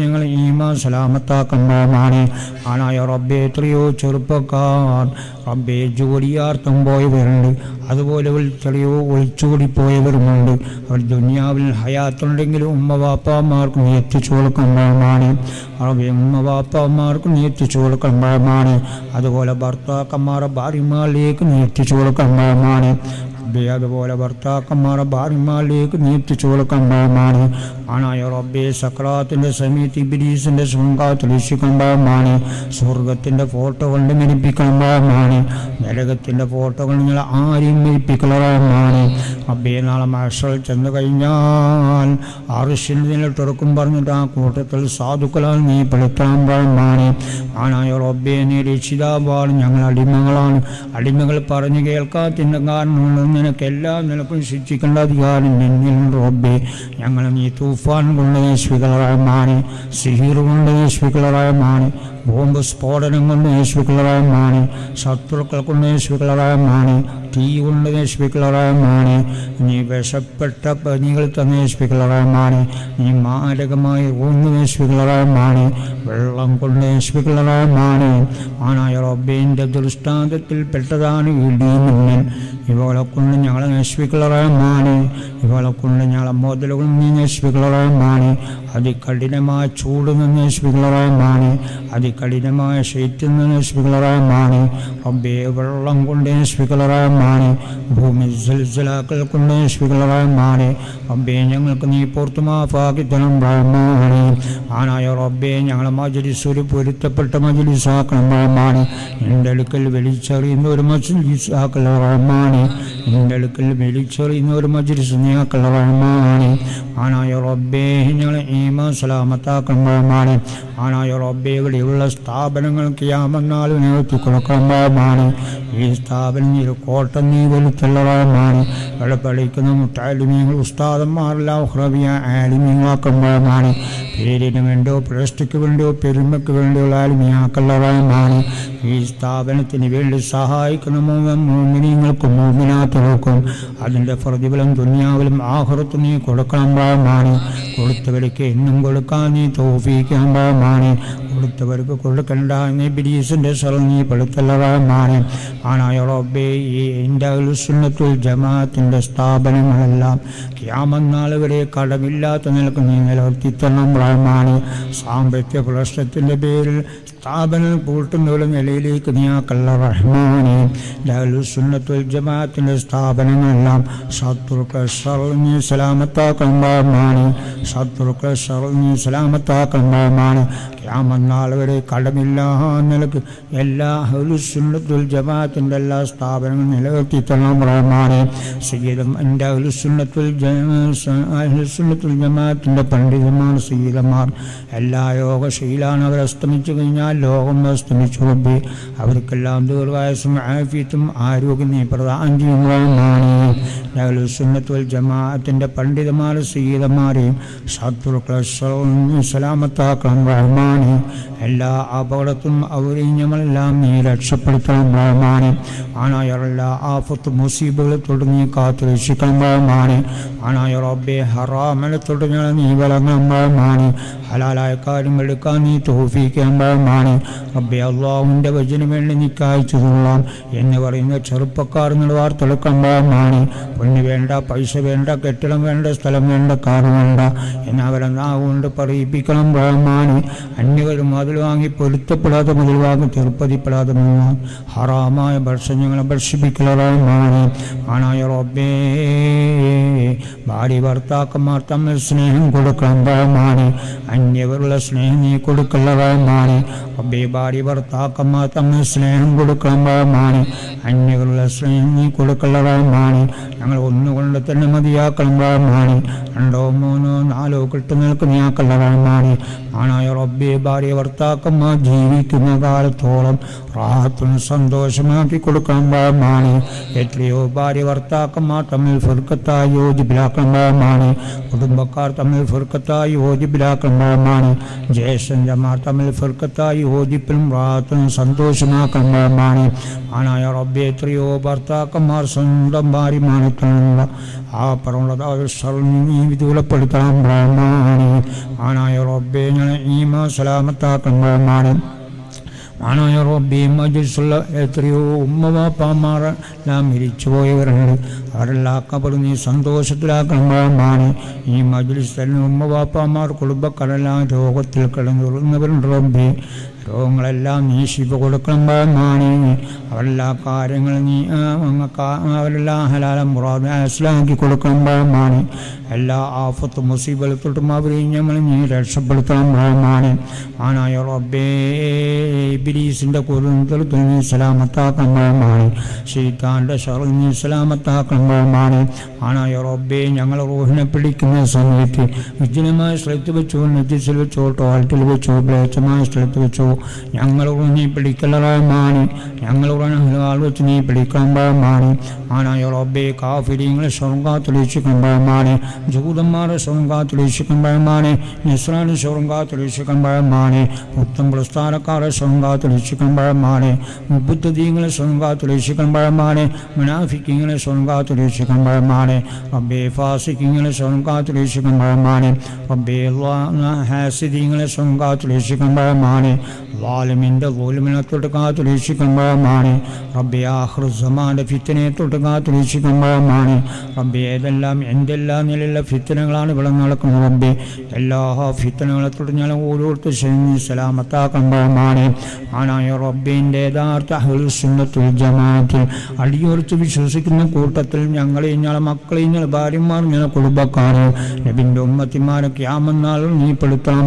ഞങ്ങൾ ഈമാ സലാമത്താക്കണം റഹ്മാനെ ആണായ റബ്ബേ എത്രയോ ചെറുപ്പക്കാർ റബ്ബെ ജോലിയാർത്ഥം പോയവരുണ്ട്. അതുപോലെ ചെറിയോ ഒളിച്ചോടി പോയവരുമുണ്ട്. അവർ ദുനിയാവിൽ ഹയാത്തുണ്ടെങ്കിലും ഉമ്മ വാപ്പാമാർക്ക് നീ കൊടുക്കണം റഹ്മാനെ റബ്ബെ ഉമ്മ വാപ്പാമാർക്ക് നീ കൊടുക്കണം റഹ്മാനെ അതുപോലെ ഭർത്താക്കന്മാരെ ഭാര്യമാരിലേക്ക് നീ കൊടുക്കണം റഹ്മാനെ റബ്ബെ അതുപോലെ ഭർത്താക്കന്മാരെ ഭാര്യമാരിലേക്ക് നീട്ടിച്ചു കൊടുക്കണ്ടാവുമാണ് ആണായ റബ്ബെ സക്രാത്തിന്റെ സമയത്ത് ഇബിലീസിന്റെ ശൃംഗാത്തിൽ രക്ഷിക്കണം റഹ്മാനെ സ്വർഗത്തിന്റെ ഫോട്ടോ കൊണ്ട് മരിപ്പിക്കണ്ടാവുമാണ് നരകത്തിന്റെ ഫോട്ടോ കൊണ്ട് നിങ്ങൾ ആരെയും മരിപ്പിക്കലാണ് അബ്ബേ നാളെ മാഷൽ ചെന്ന് കഴിഞ്ഞാൽ ആറുഷ്യൻ തുറക്കും പറഞ്ഞിട്ട് ആ കൂട്ടത്തിൽ സാധുക്കളാൽ നീ പെടുത്തണം റഹ്മാനെ ആണായ റബ്ബെ നീ രക്ഷിതാവാണ് ഞങ്ങൾ അടിമകളാണ് അടിമകൾ പറഞ്ഞു കേൾക്കാത്തിന്റെ കാരണം നിനക്ക് എല്ലാ നിലക്കും ശിക്ഷിക്കേണ്ട അധികാരം നിന്നിൽ റബ്ബെ. ഞങ്ങൾ നീ തൂഫാൻ കൊണ്ട് യേശുക്കളറായമാണ് സിഹീർ കൊണ്ട് യേശുക്കളറായമാണ് ബോംബ് സ്ഫോടനം കൊണ്ട് യേശുക്കളറായമാണ് ശത്രുക്കൾ കൊണ്ട് യേശുക്കളറായമാണ് തീ കൊണ്ട് യേശുക്കളറായമാണ് നീ വിഷപ്പെട്ട പനികൾ തന്നെ യേശുക്കളറായമാണ് നീ മാരകമായ ഊന്ന് യേശുക്കളറായമാണ് വെള്ളം കൊണ്ട് യേശുക്കളറായമാണ് ആനായ റബ്ബിന്റെ ദൃഷ്ടാന്തത്തിൽ പെട്ടതാണ് ഇടിയും ഇവളെ കൊണ്ട് ഞങ്ങളെ നശിപ്പിക്കളറായമാനെ ഇവളെ കൊണ്ട് ഞങ്ങളെ മുതലുകൾ നീ മാണി. അതികഠിനമായ ചൂട് നിന്ന് മാണി. അതികഠിനമായ ഷെയ്റ്റിൽ നിന്ന് മാണി. റബ്ബേ വെള്ളം കൊണ്ട് മാണി. ഭൂമി സൽസലാക്കൾ കൊണ്ട് മാണി. റബ്ബേ ഞങ്ങൾക്ക് നീ പുറത്തു മാഫാക്കി തരണം റഹ്മാനെ ആനായ റബ്ബേ ഞങ്ങളെ മജലിസ് ഒരു പൊരുത്തപ്പെട്ട മജലിസാക്കണം റഹ്മാനെ എന്റെ അടുക്കൽ വലിച്ചെറിയുന്ന ഒരു മജലിസാക്കൽ റഹ്മാനെ എന്റെ അടുക്കൽ വലിച്ചെറിയുന്ന ഒരു മജലിസ് നീയാക്കൽ റഹ്മാനെ ആനായ റബ്ബേ ഞങ്ങളെ ഈമ സലാമത്താക്കണം റഹ്മാനെ ആനായ റബ്ബേ ഇവിടെയുള്ള സ്ഥാപനങ്ങൾക്ക് യാമന്നാൾ നിവർത്തി കൊടുക്കണം റഹ്മാനെ ഈ സ്ഥാപനം ഒരു കോട്ട നീ വലുത്തുള്ള റഹ്മാനെ ഇവിടെ പഠിക്കുന്ന മുട്ടാലിമീങ്ങൾ ഉസ്താദന്മാരെല്ലാം ഹ്രബിയ ആലിമീങ്ങളാക്കണം റഹ്മാനെ പേരിന് വേണ്ടിയോ പ്രതിഷ്ഠയ്ക്ക് വേണ്ടിയോ പെരുമയ്ക്ക് വേണ്ടിയുള്ള ആത്മീയാക്കളുടെ റഹ്മാനെ ഈ സ്ഥാപനത്തിന് വേണ്ടി സഹായിക്കുന്ന മൂവൻ മോമിനിങ്ങൾക്കും മോമിനാത്തുകൾക്കും അതിന്റെ പ്രതിഫലം ദുനിയാവിലും ആഹുറത്ത് നീ കൊടുക്കണം റഹ്മാനെ കൊടുത്തവർക്ക് എന്നും കൊടുക്കാൻ നീ തോഫിക്കാൻ റഹ്മാനെ കൊടുത്തവർക്ക് കൊടുക്കണ്ട നീ ബിലീസിന്റെ സ്ഥലം നീ പെടുത്തല്ല ആണായ റബ്ബേ ഈ എന്റെ സുന്നത്തുൽ ജമാഅത്തിന്റെ സ്ഥാപനങ്ങളെല്ലാം ക്യാമന്നാൾ കടമില്ലാത്ത നിലയ്ക്ക് നീ നിലനിർത്തിത്തരണം റഹ്മാനെ സാമ്പത്തിക പ്രശ്നത്തിന്റെ പേരിൽ സ്ഥാപനം പൂട്ടുന്നുള്ള നിലയിലേക്ക് നീയാക്കല്ല റഹ്മാനെ. സുന്നത്തുൽ ജമാഅത്തിന്റെ സ്ഥാപനങ്ങളെല്ലാം ശത്രുക്കൾ സർവീ സലാമത്താക്കണം റഹ്മാനെ ശത്രുക്കൾ സർവീ സലാമത്താക്കണം റഹ്മാനെ ക്യാമന്നാൾ വരെ കടമില്ല നിലയ്ക്ക് എല്ലാ സുന്നത്തുൽ ജമാഅത്തിന്റെ എല്ലാ സ്ഥാപനങ്ങളും നിലനിർത്തി തരണം റഹ്മാനെ സീതം എന്റെ സുന്നത്തുൽ സുന്നത്തുൽ ജമാഅത്തിന്റെ പണ്ഡിതന്മാർ സീതന്മാർ എല്ലാ യോഗശീലാണ് അവർ അസ്തമിച്ചു കഴിഞ്ഞാൽ ലോകം അസ്തമിച്ചു റബ്ബി. അവർക്കെല്ലാം ദീർഘായുസും ആഫിയത്തും ആരോഗ്യം നീ പ്രദാനം ചെയ്യുന്നതാണ് സുന്നത്തുൽ ജമാഅത്തിന്റെ പണ്ഡിതന്മാർ സീതന്മാരെയും ശത്രുക്കളെ സലാമത്താക്കണം റഹ്മാനെ എല്ലാ അപകടത്തും അവരെയും ഞങ്ങളെല്ലാം നീ രക്ഷപ്പെടുത്തണം റഹ്മാനെ ആണായ ആഫത്ത് മുസീബുകളെ തൊട്ട് നീ കാത്തു രക്ഷിക്കണം റഹ്മാനെ ആണായ റബ്ബെ ഹറാമനെ തൊട്ട് ഞങ്ങൾ നീ വിളങ്ങണം റഹ്മാനെ ഹലാലായ കാര്യം എടുക്കാൻ നീ തോഫിക്കാൻ റഹ്മാനെ റബ്ബെ അള്ളാഹുവിന്റെ വചനം വേണ്ടി നീ കായ്ച്ചു കൊള്ളാം എന്ന് പറയുന്ന ചെറുപ്പക്കാർ വാർത്തെടുക്കാൻ റഹ്മാനെ പൊന്ന് വേണ്ട പൈസ വേണ്ട കെട്ടിടം വേണ്ട സ്ഥലം വേണ്ട കാർ വേണ്ട. എന്ന് അവരെ നാവുകൊണ്ട് പറയിപ്പിക്കണം റഹ്മാനെ അന്യവർ മുതൽ വാങ്ങി പൊരുത്തപ്പെടാതെ മുതൽ വാങ്ങി ചെറുപ്പതിപ്പെടാതെ ഹറാമായ ഭക്ഷണങ്ങളെ ഭക്ഷിപ്പിക്കല ആണായ റബ്ബേ ഭാര്യ ഭർത്താക്കന്മാർ തമ്മിൽ സ്നേഹം കൊടുക്കണം റഹ്മാനെ അന്യവരുള്ള സ്നേഹം നീ കൊടുക്കല്ല റഹ്മാനെ റബ്ബേ ഭാര്യ ഭർത്താക്കന്മാർ തമ്മിൽ സ്നേഹം കൊടുക്കണം റഹ്മാനെ അന്യവരുള്ള സ്നേഹം നീ കൊടുക്കല്ല റഹ്മാനെ ഞങ്ങൾ ഒന്നുകൊണ്ട് തന്നെ മതിയാക്കണം റഹ്മാനെ രണ്ടോ മൂന്നോ നാലോ കിട്ടു റഹ്മാനെ ആണായ റബ്ബേ ഭാര്യ ഭർത്താക്കന്മാർ ജീവിക്കുന്ന കാലത്തോളം റാഹത്തും സന്തോഷമാക്കി കൊടുക്കണം റഹ്മാനെ എത്രയോ ഭാര്യ ഭർത്താക്കന്മാർ തമ്മിൽ ഫുർക്കത്തായി യോജിപ്പിലാക്കണം റഹ്മാനെ കുടുംബക്കാർ തമ്മിൽ ഫുർക്കത്തായി യോജിപ്പിലാക്കണം റഹ്മാനെ ജ്യേഷ്ഠന്മാർ തമ്മിൽ ഫുർക്കത്തായി യോജിപ്പിലും റാഹത്തും സന്തോഷമാക്കണം റഹ്മാനെ ആണായ റബ്ബെ എത്രയോ ഭർത്താക്കന്മാർ സ്വന്തം ഭാര്യമാനത്തിനുള്ള ആ പറഞ്ഞത് നീ വിദൂലപ്പെടുത്തണം റഹ്മാനെ ആണായ റബ്ബെ ഞാൻ ഈമാ സലാമത്താക്കണം റഹ്മാനെ റോബിയും അജിസുള്ള എത്രയോ ഉമ്മ വാപ്പാമാർ എല്ലാം മരിച്ചുപോയവരുണ്ട് അവരെല്ലാം കബർ നീ സന്തോഷത്തിലാക്കണമാണ് ഈ തന്നെ ഉമ്മ വാപ്പാമാർ കുടുംബക്കാരെല്ലാം രോഗത്തിൽ കിടന്നുറങ്ങുന്നവരുണ്ട് റബ്ബി. രോഗങ്ങളെല്ലാം നീ ശിവ കൊടുക്കണം റഹ്മാനെ അവരെല്ലാ കാര്യങ്ങളും നീ അവരെല്ലാം ഹലാലം മുറാദ് മനസ്സിലാക്കി കൊടുക്കണം റഹ്മാനെ എല്ലാ ആഫത്തും മുസീബലത്തോട്ടും അവരെയും ഞങ്ങൾ നീ രക്ഷപ്പെടുത്തണം റഹ്മാനെ ആനായ റബ്ബേ കുറുന്തലത്ത് നീ സലാമത്താക്കണം റഹ്മാനെ ഷെയ്ത്താന്റെ ശറു നീ സലാമത്താക്കണം റഹ്മാനെ ആനായ റബ്ബേ ഞങ്ങൾ റോഹിനെ പിടിക്കുന്ന സമയത്ത് വിജനമായ സ്ഥലത്ത് വെച്ചോ നെറ്റിസിൽ വെച്ചോ ടോയ്ലറ്റിൽ വെച്ചോ ബ്ലേച്ചമായ സ്ഥലത്ത് വെച്ചോ ഞങ്ങൾ നീ പിടിക്കല റഹ്മാനെ ആൾ വെച്ച് നീ പിടിക്കാൻ റഹ്മാനെ ആനായ റബ്ബേ കാഫിരിങ്ങളെ സ്വർഗാത്തുലീക്ഷിക്കണം റഹ്മാനെ ജൂതന്മാരെ സ്വർഗാത്തുലീക്ഷിക്കണം റഹ്മാനെ നിസ്രാന് സ്വർഗാത്തുലീക്ഷിക്കണം റഹ്മാനെ പുത്തം പ്രസ്ഥാനക്കാരെ സ്വർഗാത്തുലീക്ഷിക്കണം റഹ്മാനെ മുബുദ്ധീങ്ങളെ സ്വർഗാത്തുലീക്ഷിക്കണം റഹ്മാനെ മുനാഫിക്കിങ്ങളെ സ്വർഗാത്തുലീക്ഷിക്കണം റഹ്മാനെ റബ്ബേ ഫാസിക്കിങ്ങളെ സ്വർഗാത്തുലീക്ഷിക്കണം റഹ്മാനെ റബ്ബേ ഹാസിദീങ്ങളെ സ്വർഗാത്തുലീക്ഷിക്കണം റഹ്മാനെ ലാലിമിന്റെ വോലുമിനെ തൊട്ട് കാത്തുലീക്ഷിക്കണം റബ്ബെ ആഹ്റു സമാന്റെ ഫിത്തിനെ തൊട്ട് കാത്തുലീക്ഷിക്കണം റഹ്മാനെ റബ്ബേ ഏതെല്ലാം എന്തെല്ലാം നിലയിലുള്ള ഫിത്തനകളാണ് ഇവിടെ നടക്കുന്നത് റബ്ബെ? എല്ലാ ഫിത്തനകളെ തൊട്ട് ഞാൻ ഓരോരുത്തർ ശനി സലാമത്താക്കുമ്പോഴമാണ് ആനായ റബ്ബിന്റെ യഥാർത്ഥ അഹ്ലുസുന്നത്തുൽ ജമാത്തിൽ അടിയുറച്ച് വിശ്വസിക്കുന്ന കൂട്ടത്തിൽ ഞങ്ങളെയും ഞങ്ങളെ മക്കളെയും ഞങ്ങളെ ഭാര്യമാർ ഞങ്ങളെ കുടുംബക്കാരെ നബിന്റെ ഉമ്മത്തിമാരെ ക്യാമന്നാളും നീ പെടുത്തണം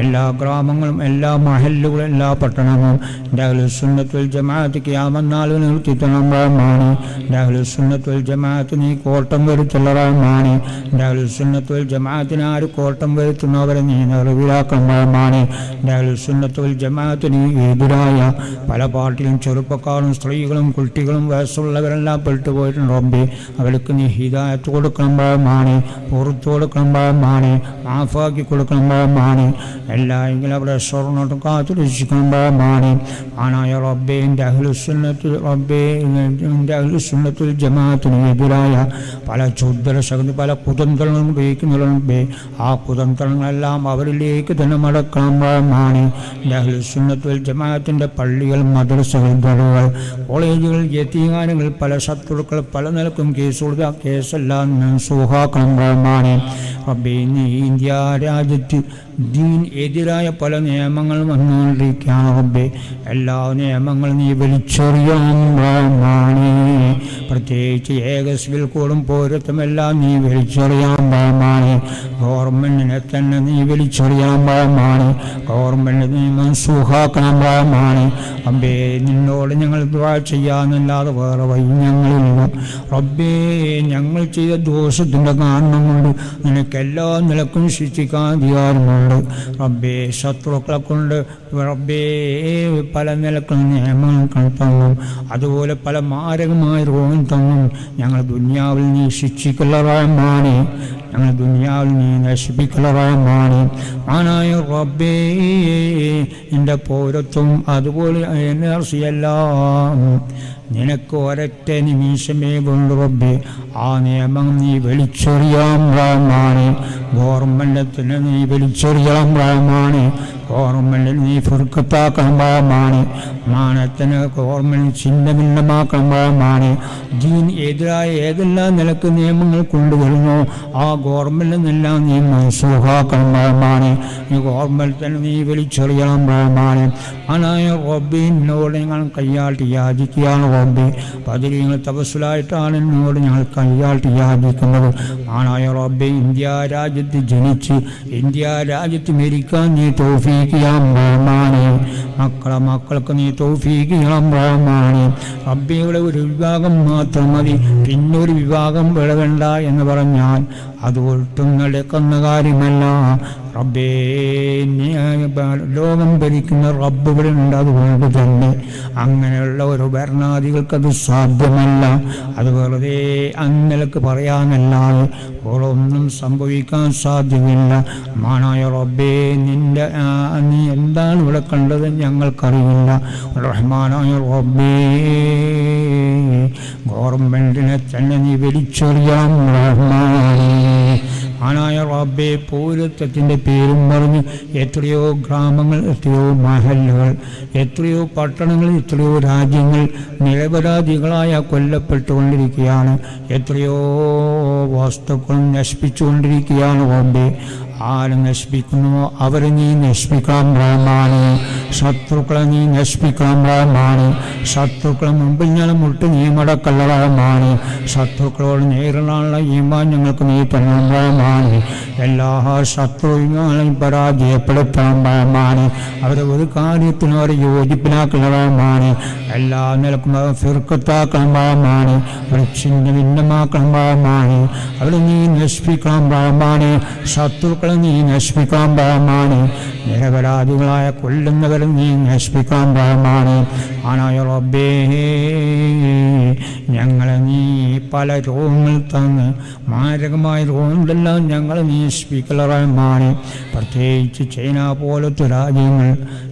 എല്ലാ ഗ്രാമങ്ങളും എല്ലാ മഹല്ലുകളും എല്ലാ പട്ടണങ്ങളും എന്റെ അഹ്ലുസുന്നത്തുൽ ജമാഅത്ത് ക്യാമന്നാൾ നിർത്തിത്തണം റഹ്മാനെ എന്റെ അഹ്ലുസുന്നത്തുൽ ജമാഅത്ത് നീ കോട്ടം വരുത്തുള്ള റഹ്മാനെ എന്റെ അഹ്ലുസുന്നത്തുൽ ജമാഅത്തിന് ആര് കോട്ടം വരുത്തുന്നവരെ നീ നിറവിലാക്കം റഹ്മാനെ എന്റെ അഹ്ലുസുന്നത്തുൽ ജമാഅത്ത് നീ എതിരായ പല പാർട്ടിയും ചെറുപ്പക്കാരും സ്ത്രീകളും കുട്ടികളും വയസ്സുള്ളവരെല്ലാം പെട്ടുപോയിട്ടുണ്ട് റബ്ബി. അവർക്ക് നീ ഹിതായത്ത് കൊടുക്കണം റഹ്മാനെ പുറത്തു കൊടുക്കണം റഹ്മാനെ മാഫാക്കി കൊടുക്കണം റഹ്മാനെ എല്ലായെങ്കിലും അവിടെ സ്വർണോട്ടും കാത്തു രക്ഷിക്കണം റഹ്മാനെ ആനായ റബ്ബേ എന്റെ അഹ്ലുസുന്നത്തുൽ റബ്ബേ എന്റെ അഹ്ലുസുന്നത്തുൽ ജമാഅത്തിന് എതിരായ പല ക്ഷുദ്ര ശക്തി പല കുതന്ത്രങ്ങളും ഉപയോഗിക്കുന്നുണ്ട് ആ കുതന്ത്രങ്ങളെല്ലാം അവരിലേക്ക് തന്നെ മടക്കണമാണ് അഹ്ലുസുന്നത്തുൽ ജമാഅത്തിന്റെ പള്ളികൾ മദ്രസകൾ ദറുകൾ കോളേജുകൾ യത്തീകാനങ്ങൾ പല ശത്രുക്കൾ പല നിലക്കും കേസ് കൊടുത്ത കേസെല്ലാം സൂഹാക്കണം റഹ്മാനെ റബ്ബേ ഇന്ത്യ രാജ്യത്ത് ദീൻ പല നിയമങ്ങൾ വന്നുകൊണ്ടിരിക്കുകയാണ് റബ്ബേ. എല്ലാ നിയമങ്ങളും നീ വലിച്ചെറിയണം റഹ്മാനെ പ്രത്യേകിച്ച് ഏകസ്വിൽ കൂടും പൗരത്വമെല്ലാം നീ വലിച്ചെറിയാൻ റഹ്മാനെ ഗവൺമെന്റിനെ തന്നെ നീ വലിച്ചെറിയാൻ റഹ്മാനെ ഗവൺമെന്റ് നീ മൻസൂഹാക്കണം റഹ്മാനെ അമ്പേ നിന്നോട് ഞങ്ങൾ ചെയ്യാന്നല്ലാതെ വേറെ വഴി ഞങ്ങളില്ല. റബ്ബേ ഞങ്ങൾ ചെയ്ത ദോഷത്തിന്റെ കാരണം കൊണ്ട് നിനക്കെല്ലാ നിലക്കും ശിക്ഷിക്കാൻ അധികാരമുണ്ട് റബ്ബേ ശത്രുക്കളെ കൊണ്ട് റബ്ബേ പല നിലക്കുള്ള നിയമങ്ങൾ തന്നും. അതുപോലെ പല മാരകമായ രോഗം തന്നും. ഞങ്ങൾ ദുന്യാവിൽ നീ ശിക്ഷിക്കുള്ള റഹമാണ് ഞങ്ങൾ ദുന്യാവിൽ നീ നശിപ്പിക്കുള്ള റഹമാണ് ആനായ റബ്ബേ എന്റെ പൗരത്വം അതുപോലെ എനർജി എല്ലാം നിനക്ക് ഒരൊറ്റ നിമിഷമേ കൊണ്ട് റബ്ബെ. ആ നിയമം നീ വലിച്ചെറിയാം റഹ്മാനെ. ഗവൺമെന്റത്തിന് നീ വലിച്ചെറിയാം റഹ്മാനെ. ഗവൺമെന്റിന് നീ ഫുർക്കത്താക്കണം റഹ്മാനെ മാനത്തിന് ഗവൺമെന്റ് ചിഹ്നഭിന്നമാക്കണം റഹ്മാനെ ദീൻ എതിരായ ഏതെല്ലാം നിലയ്ക്ക് നിയമങ്ങൾ കൊണ്ടുവരുന്നു ആ ഗവൺമെന്റിൽ നിന്നെല്ലാം നീ മനസ്സൂഹാക്കണം ഈ ഈ തന്നെ നീ വലിച്ചെറിയണം റഹ്മാനെ ആനായ എന്നോട് ഞങ്ങൾ കയ്യാട്ടി യാചിക്കുകയാണ് റബ്ബെ. പതിരീങ്ങൾ തപസ്സിലായിട്ടാണ് എന്നോട് ഞങ്ങൾ കയ്യാട്ടി യാചിക്കുന്നത് ആനായ റോബി ഇന്ത്യ രാജ്യത്ത് ജനിച്ച് ഇന്ത്യ രാജ്യത്ത് മരിക്കാൻ നീ റഹ്മാനെ മക്കളെ മക്കൾക്ക് നീ തൗഫീഖിയാം റഹ്മാനെ റബ്ബിയുടെ ഒരു വിഭാഗം മാത്രം മതി. പിന്നൊരു വിഭാഗം വിളവേണ്ട എന്ന് പറഞ്ഞാൽ അത് ഒട്ടും നടക്കുന്ന കാര്യമല്ല. റബ്ബേ ലോകം ഭരിക്കുന്ന റബ്ബ് ഇവിടെ ഉണ്ട് അതുകൊണ്ട് തന്നെ അങ്ങനെയുള്ള ഒരു ഭരണാധികൾക്കത് സാധ്യമല്ല. അത് വെറുതെ അന്നലക്ക് പറയാനല്ലാതെ ഒന്നും സംഭവിക്കാൻ സാധ്യമില്ല. മാനായ റബ്ബേ നിന്റെ നീ എന്താണ് ഇവിടെ കണ്ടത് ഞങ്ങൾക്കറിയില്ല. റഹ്മാനായ റബ്ബേ ഗവൺമെന്റിനെ തന്നെ നീ വലിച്ചെറിയാം റഹ്മാനേ. ആനായ റബ്ബെ പൗരത്വത്തിന്റെ പേരും പറഞ്ഞ് എത്രയോ ഗ്രാമങ്ങൾ എത്രയോ മഹല്ലുകൾ എത്രയോ പട്ടണങ്ങൾ എത്രയോ രാജ്യങ്ങൾ നിരപരാധികളായ കൊല്ലപ്പെട്ടുകൊണ്ടിരിക്കുകയാണ്. എത്രയോ വസ്തുക്കൾ നശിപ്പിച്ചുകൊണ്ടിരിക്കുകയാണ് റബ്ബെ. ആര് നശിപ്പിക്കുന്നുവോ അവരെ നീ നശിപ്പിക്കാം റഹ്മാനെ ശത്രുക്കളെ നീ നശിപ്പിക്കാം റഹ്മാനെ ശത്രുക്കളെ മുമ്പിൽ ഞാൻ മുട്ട് നീ റഹ്മാനെ ശത്രുക്കളോട് നേരിടാനുള്ള ഈമാൻ ഞങ്ങൾക്ക് നീ തരണം എല്ലാ ശത്രുവിനെയും പരാജയപ്പെടുത്താൻ റഹ്മാനെ അവരെ ഒരു കാര്യത്തിനും അവരെ യോജിപ്പിനാക്കുന്ന എല്ലാ നിലക്കും അവർ ഫിർക്കത്താക്കണം റഹ്മാനെ അവരെ ചിഹ്ന ഭിന്നമാക്കണം അവരെ നീ നശിപ്പിക്കണം റഹ്മാനെ ശത്രുക്കളെ നീ നശിപ്പിക്കാൻ പാകമാണ്. നിരപരാധികളായ കൊല്ലുന്നവരും നീ നശിപ്പിക്കാൻ പാകമാണ്. ആനായ റബ്ബേ ഞങ്ങളെ നീ പല രോഗങ്ങൾ തന്ന് മാരകമായ രോഗങ്ങളെല്ലാം ഞങ്ങളെ നീ സ്പീക്കലറമാണ് പ്രത്യേകിച്ച് ചൈന പോലത്തെ രാജ്യങ്ങൾ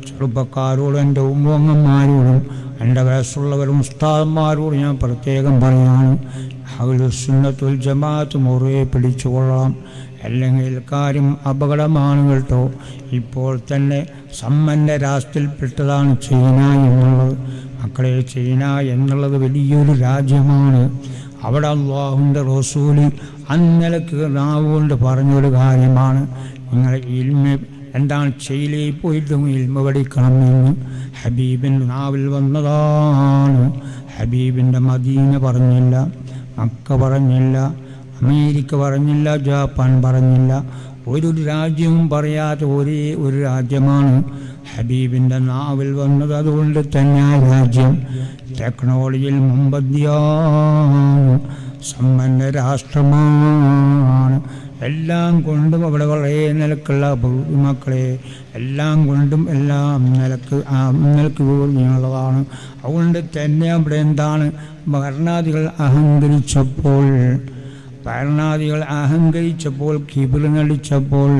ചെറുപ്പക്കാരോടും എന്റെ ഉമ്മങ്ങന്മാരോടും എന്റെ വയസ്സുള്ളവരും ഉസ്താദന്മാരോടും ഞാൻ പ്രത്യേകം പറയാണ്. സുന്നത്തുൽ ജമാഅത്ത് മുറിയെ പിടിച്ചുകൊള്ളാം. അല്ലെങ്കിൽ കാര്യം അപകടമാണ് കേട്ടോ. ഇപ്പോൾ തന്നെ സമ്പന്ന രാഷ്ട്രത്തിൽപ്പെട്ടതാണ് ചൈന എന്നുള്ളത്. മക്കളെ ചൈന എന്നുള്ളത് വലിയൊരു രാജ്യമാണ്. അവിടെ അള്ളാഹുവിന്റെ റസൂൽ അന്നലക്ക് നാവുകൊണ്ട് പറഞ്ഞൊരു കാര്യമാണ്. നിങ്ങൾ ഇൽമ എന്താണ് ചൈലയിൽ പോയിട്ടും ഇൽമ പഠിക്കണം എന്ന് ഹബീബിന്റെ നാവിൽ വന്നതാണ്. ഹബീബിന്റെ മദീന പറഞ്ഞില്ല മക്ക പറഞ്ഞില്ല അമേരിക്ക പറഞ്ഞില്ല ജാപ്പാൻ പറഞ്ഞില്ല. ഒരു രാജ്യവും പറയാത്ത ഒരേ ഒരു രാജ്യമാണ് ഹബീബിന്റെ നാവിൽ വന്നത്. അതുകൊണ്ട് തന്നെ ആ രാജ്യം ടെക്നോളജിയിൽ മുമ്പന്തിയാണ് സമ്പന്ന രാഷ്ട്രമാണ്. എല്ലാം കൊണ്ടും അവിടെ വളരെ നിലക്കുള്ള മക്കളെ എല്ലാം കൊണ്ടും എല്ലാം നിലയ്ക്ക് നിലയ്ക്ക് പോകുന്നതാണ് അതുകൊണ്ട് തന്നെ അവിടെ എന്താണ്? ഭരണാധികൾ അഹങ്കരിച്ചപ്പോൾ ഭരണാധികൾ അഹങ്കരിച്ചപ്പോൾ കിബിറിനടിച്ചപ്പോൾ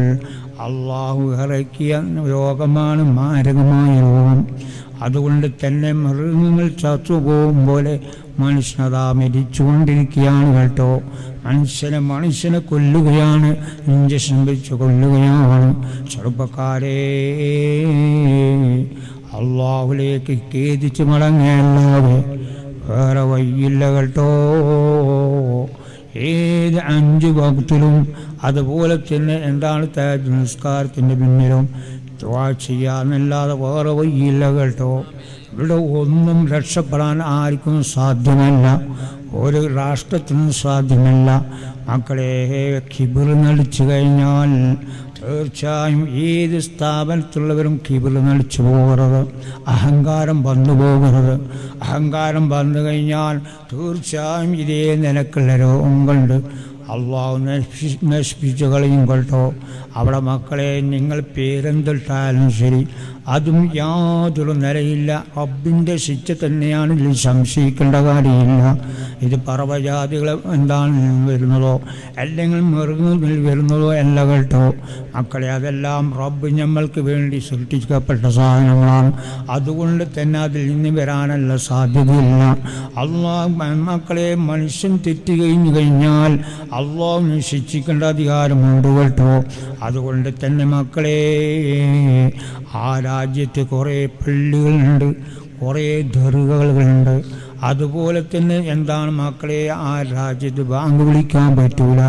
അള്ളാഹു ഇറക്കിയ രോഗമാണ് മാരകമായ രോഗം അതുകൊണ്ട് തന്നെ മൃഗങ്ങൾ ചത്തുപോകും പോലെ മനുഷ്യനതാ മരിച്ചുകൊണ്ടിരിക്കുകയാണ് കേട്ടോ. മനുഷ്യനെ മനുഷ്യനെ കൊല്ലുകയാണ് ഇഞ്ചക്ഷൻ വെച്ച് കൊല്ലുകയാണ്. ചെറുപ്പക്കാരെ അള്ളാഹുലേക്ക് ഖേദിച്ച് മടങ്ങിയല്ലാതെ വേറെ വയ്യില്ല കേട്ടോ. ഏത് അഞ്ച് വകുപ്പിലും അതുപോലെ തന്നെ എന്താണ് താജ് നിസ്കാരത്തിന്റെ പിന്നിലും ചെയ്യാന്നല്ലാതെ വേറെ വയ്യില്ല കേട്ടോ. ഇവിടെ ഒന്നും രക്ഷപ്പെടാൻ ആർക്കും സാധ്യമല്ല. ഒരു രാഷ്ട്രത്തിനും സാധ്യമല്ല. മക്കളെ കിബിർ നടിച്ചു കഴിഞ്ഞാൽ തീർച്ചയായും ഏത് സ്ഥാപനത്തിലുള്ളവരും കിബിർ നടിച്ചു പോകരുത്. അഹങ്കാരം വന്നു പോകരുത്. അഹങ്കാരം വന്നു കഴിഞ്ഞാൽ തീർച്ചയായും ഇതേ നിലക്കുള്ള രോഗങ്ങളുണ്ട്. അള്ളാഹു നശിപ്പി നശിപ്പിച്ചു കളയും കേട്ടോ. അവിടെ മക്കളെ നിങ്ങൾ പേരെന്തിട്ടാലും ശരി അതും യാതൊരു നിലയില്ല. റബ്ബിന്റെ ശിക്ഷ തന്നെയാണ് ഇതിൽ സംശയിക്കേണ്ട കാര്യമില്ല. ഇത് പറവജാതികൾ എന്താണ് വരുന്നതോ അല്ലെങ്കിൽ മൃഗങ്ങളിൽ വരുന്നതോ അല്ല കേട്ടോ. മക്കളെ അതെല്ലാം റബ്ബ് ഞമ്മൾക്ക് വേണ്ടി സൃഷ്ടിക്കപ്പെട്ട സാധനങ്ങളാണ്. അതുകൊണ്ട് തന്നെ അതിൽ നിന്ന് വരാനല്ല സാധ്യതയില്ല. അള്ളാഹ് മക്കളെ മനുഷ്യൻ തെറ്റി കഴിഞ്ഞു കഴിഞ്ഞാൽ അള്ളാഹ് ശിക്ഷിക്കേണ്ട അധികാരമുണ്ട് കേട്ടോ. അതുകൊണ്ട് തന്നെ മക്കളെ ആ രാജ്യത്ത് കുറേ പള്ളികളുണ്ട് കുറേ ദർഗകളുണ്ട് അതുപോലെ തന്നെ എന്താണ് മക്കളെ ആ രാജ്യത്ത് ബാങ്ക് വിളിക്കാൻ പറ്റൂല.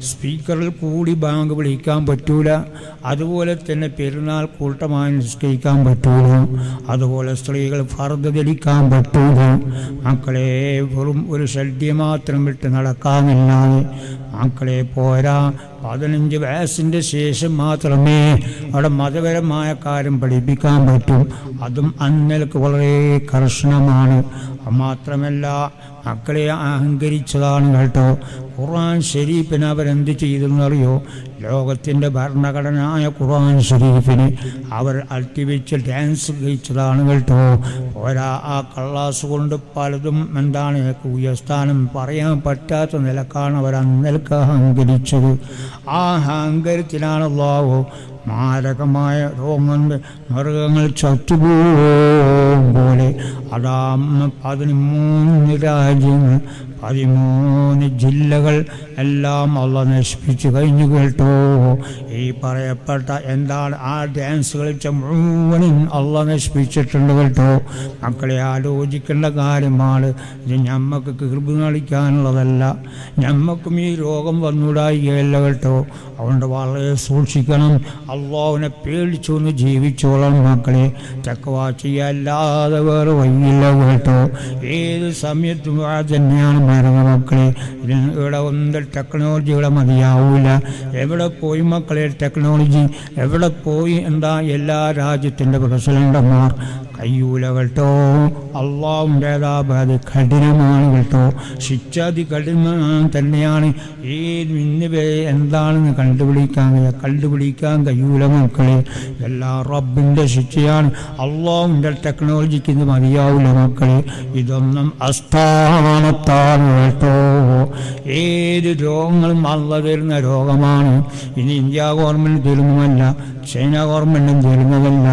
സ്പീക്കറിൽ കൂടി ബാങ്ക് വിളിക്കാൻ പറ്റൂല. അതുപോലെ തന്നെ പെരുന്നാൾ കൂട്ടമായി നിശ്ചയിക്കാൻ പറ്റൂല. അതുപോലെ സ്ത്രീകൾ ഫർദ് ധരിക്കാൻ പറ്റൂല. മക്കളെ വെറും ഒരു ശല്യം മാത്രം വിട്ട് നടക്കാമെന്നാണ്. മക്കളെ പോരാ. പതിനഞ്ച് വയസ്സിന്റെ ശേഷം മാത്രമേ അവിടെ മതപരമായ കാര്യം പഠിപ്പിക്കാൻ പറ്റൂ. അതും അന്നലക്ക് വളരെ കർശനമാണ്. മാത്രമല്ല മക്കളെ അഹങ്കരിച്ചതാണ് കേട്ടോ. ഖുർആൻ ഷെരീഫിന് അവരെന്ത് ചെയ്തെന്നറിയോ? ലോകത്തിന്റെ ഭരണഘടനയായ ഖുർആൻ ഷെരീഫിന് അവർ അട്ടിവെച്ച് ഡാൻസ് കഴിച്ചതാണ് കേട്ടോ. ഒരാ ആ കള്ളാസ് കൊണ്ട് പലതും എന്താണ് ഉയസ്ഥാനം പറയാൻ പറ്റാത്ത നിലക്കാണ് അവർ അന്നൽക്ക് അഹങ്കരിച്ചത്. ആ അഹങ്കാരത്തിലാണ് അള്ളാഹു മാരകമായ രോഗങ്ങൾ മൃഗങ്ങൾ പോലെ അതാ പതിമൂന്ന് രാജ്യങ്ങൾ പതിമൂന്ന് ജില്ലകൾ എല്ലാം അള്ള നശിപ്പിച്ചു കഴിഞ്ഞു കേട്ടോ. ഈ പറയപ്പെട്ട എന്താണ് ആ ഡാൻസ് കളിച്ച മുഴുവനും അള്ള നശിപ്പിച്ചിട്ടുണ്ട് കേട്ടോ. മക്കളെ ആലോചിക്കേണ്ട കാര്യമാണ്. ഇത് ഞമ്മക്ക് കൃപ കളിക്കാനുള്ളതല്ല ഞമ്മക്കും ഈ രോഗം വന്നുകൂടായികയല്ല കേട്ടോ. അതുകൊണ്ട് വളരെ സൂക്ഷിക്കണം. അള്ളാവിനെ പേടിച്ചൊന്ന് ജീവിച്ചോളണം മക്കളെ. ചക്കവാ ചെയ്യല്ലാതെ വേറെ വഴിയില്ല കേട്ടോ. ഏത് സമയത്തും ആ തന്നെയാണ് മരണ മക്കളെ ഇതിന് ഇവിടെ ഒന്നും ടെക്നോളജികളെ മതിയാവൂല. എവിടെ പോയി മക്കളെ ടെക്നോളജി എവിടെ പോയി എന്താ എല്ലാ രാജ്യത്തിന്റെ പ്രസിഡന്റുമാർ? കയ്യൂല കേട്ടോ അള്ളാഹുന്റേതാപത് കഠിനമാണ് കേട്ടോ ശിക്ഷ അതി കഠിനം തന്നെയാണ്. ഏത് ഇന്ന് വരെ എന്താണെന്ന് കണ്ടുപിടിക്കാൻ കണ്ടുപിടിക്കാൻ കഴിയൂല മക്കളെ. എല്ലാ റബ്ബിന്റെ ശിക്ഷയാണ്. അള്ളാഹുന്റെ ടെക്നോളജിക്ക് ഇത് മതിയാവില്ല മക്കളെ. ഇതൊന്നും അസ്ഥാനത്താണ് കേട്ടോ ഏത് രോഗങ്ങളും അള്ള തരുന്ന രോഗമാണ്. ഇനി ഇന്ത്യ ഗവൺമെന്റ് തരുന്നതല്ല. ചൈന ഗവൺമെന്റും തരുന്നതല്ല.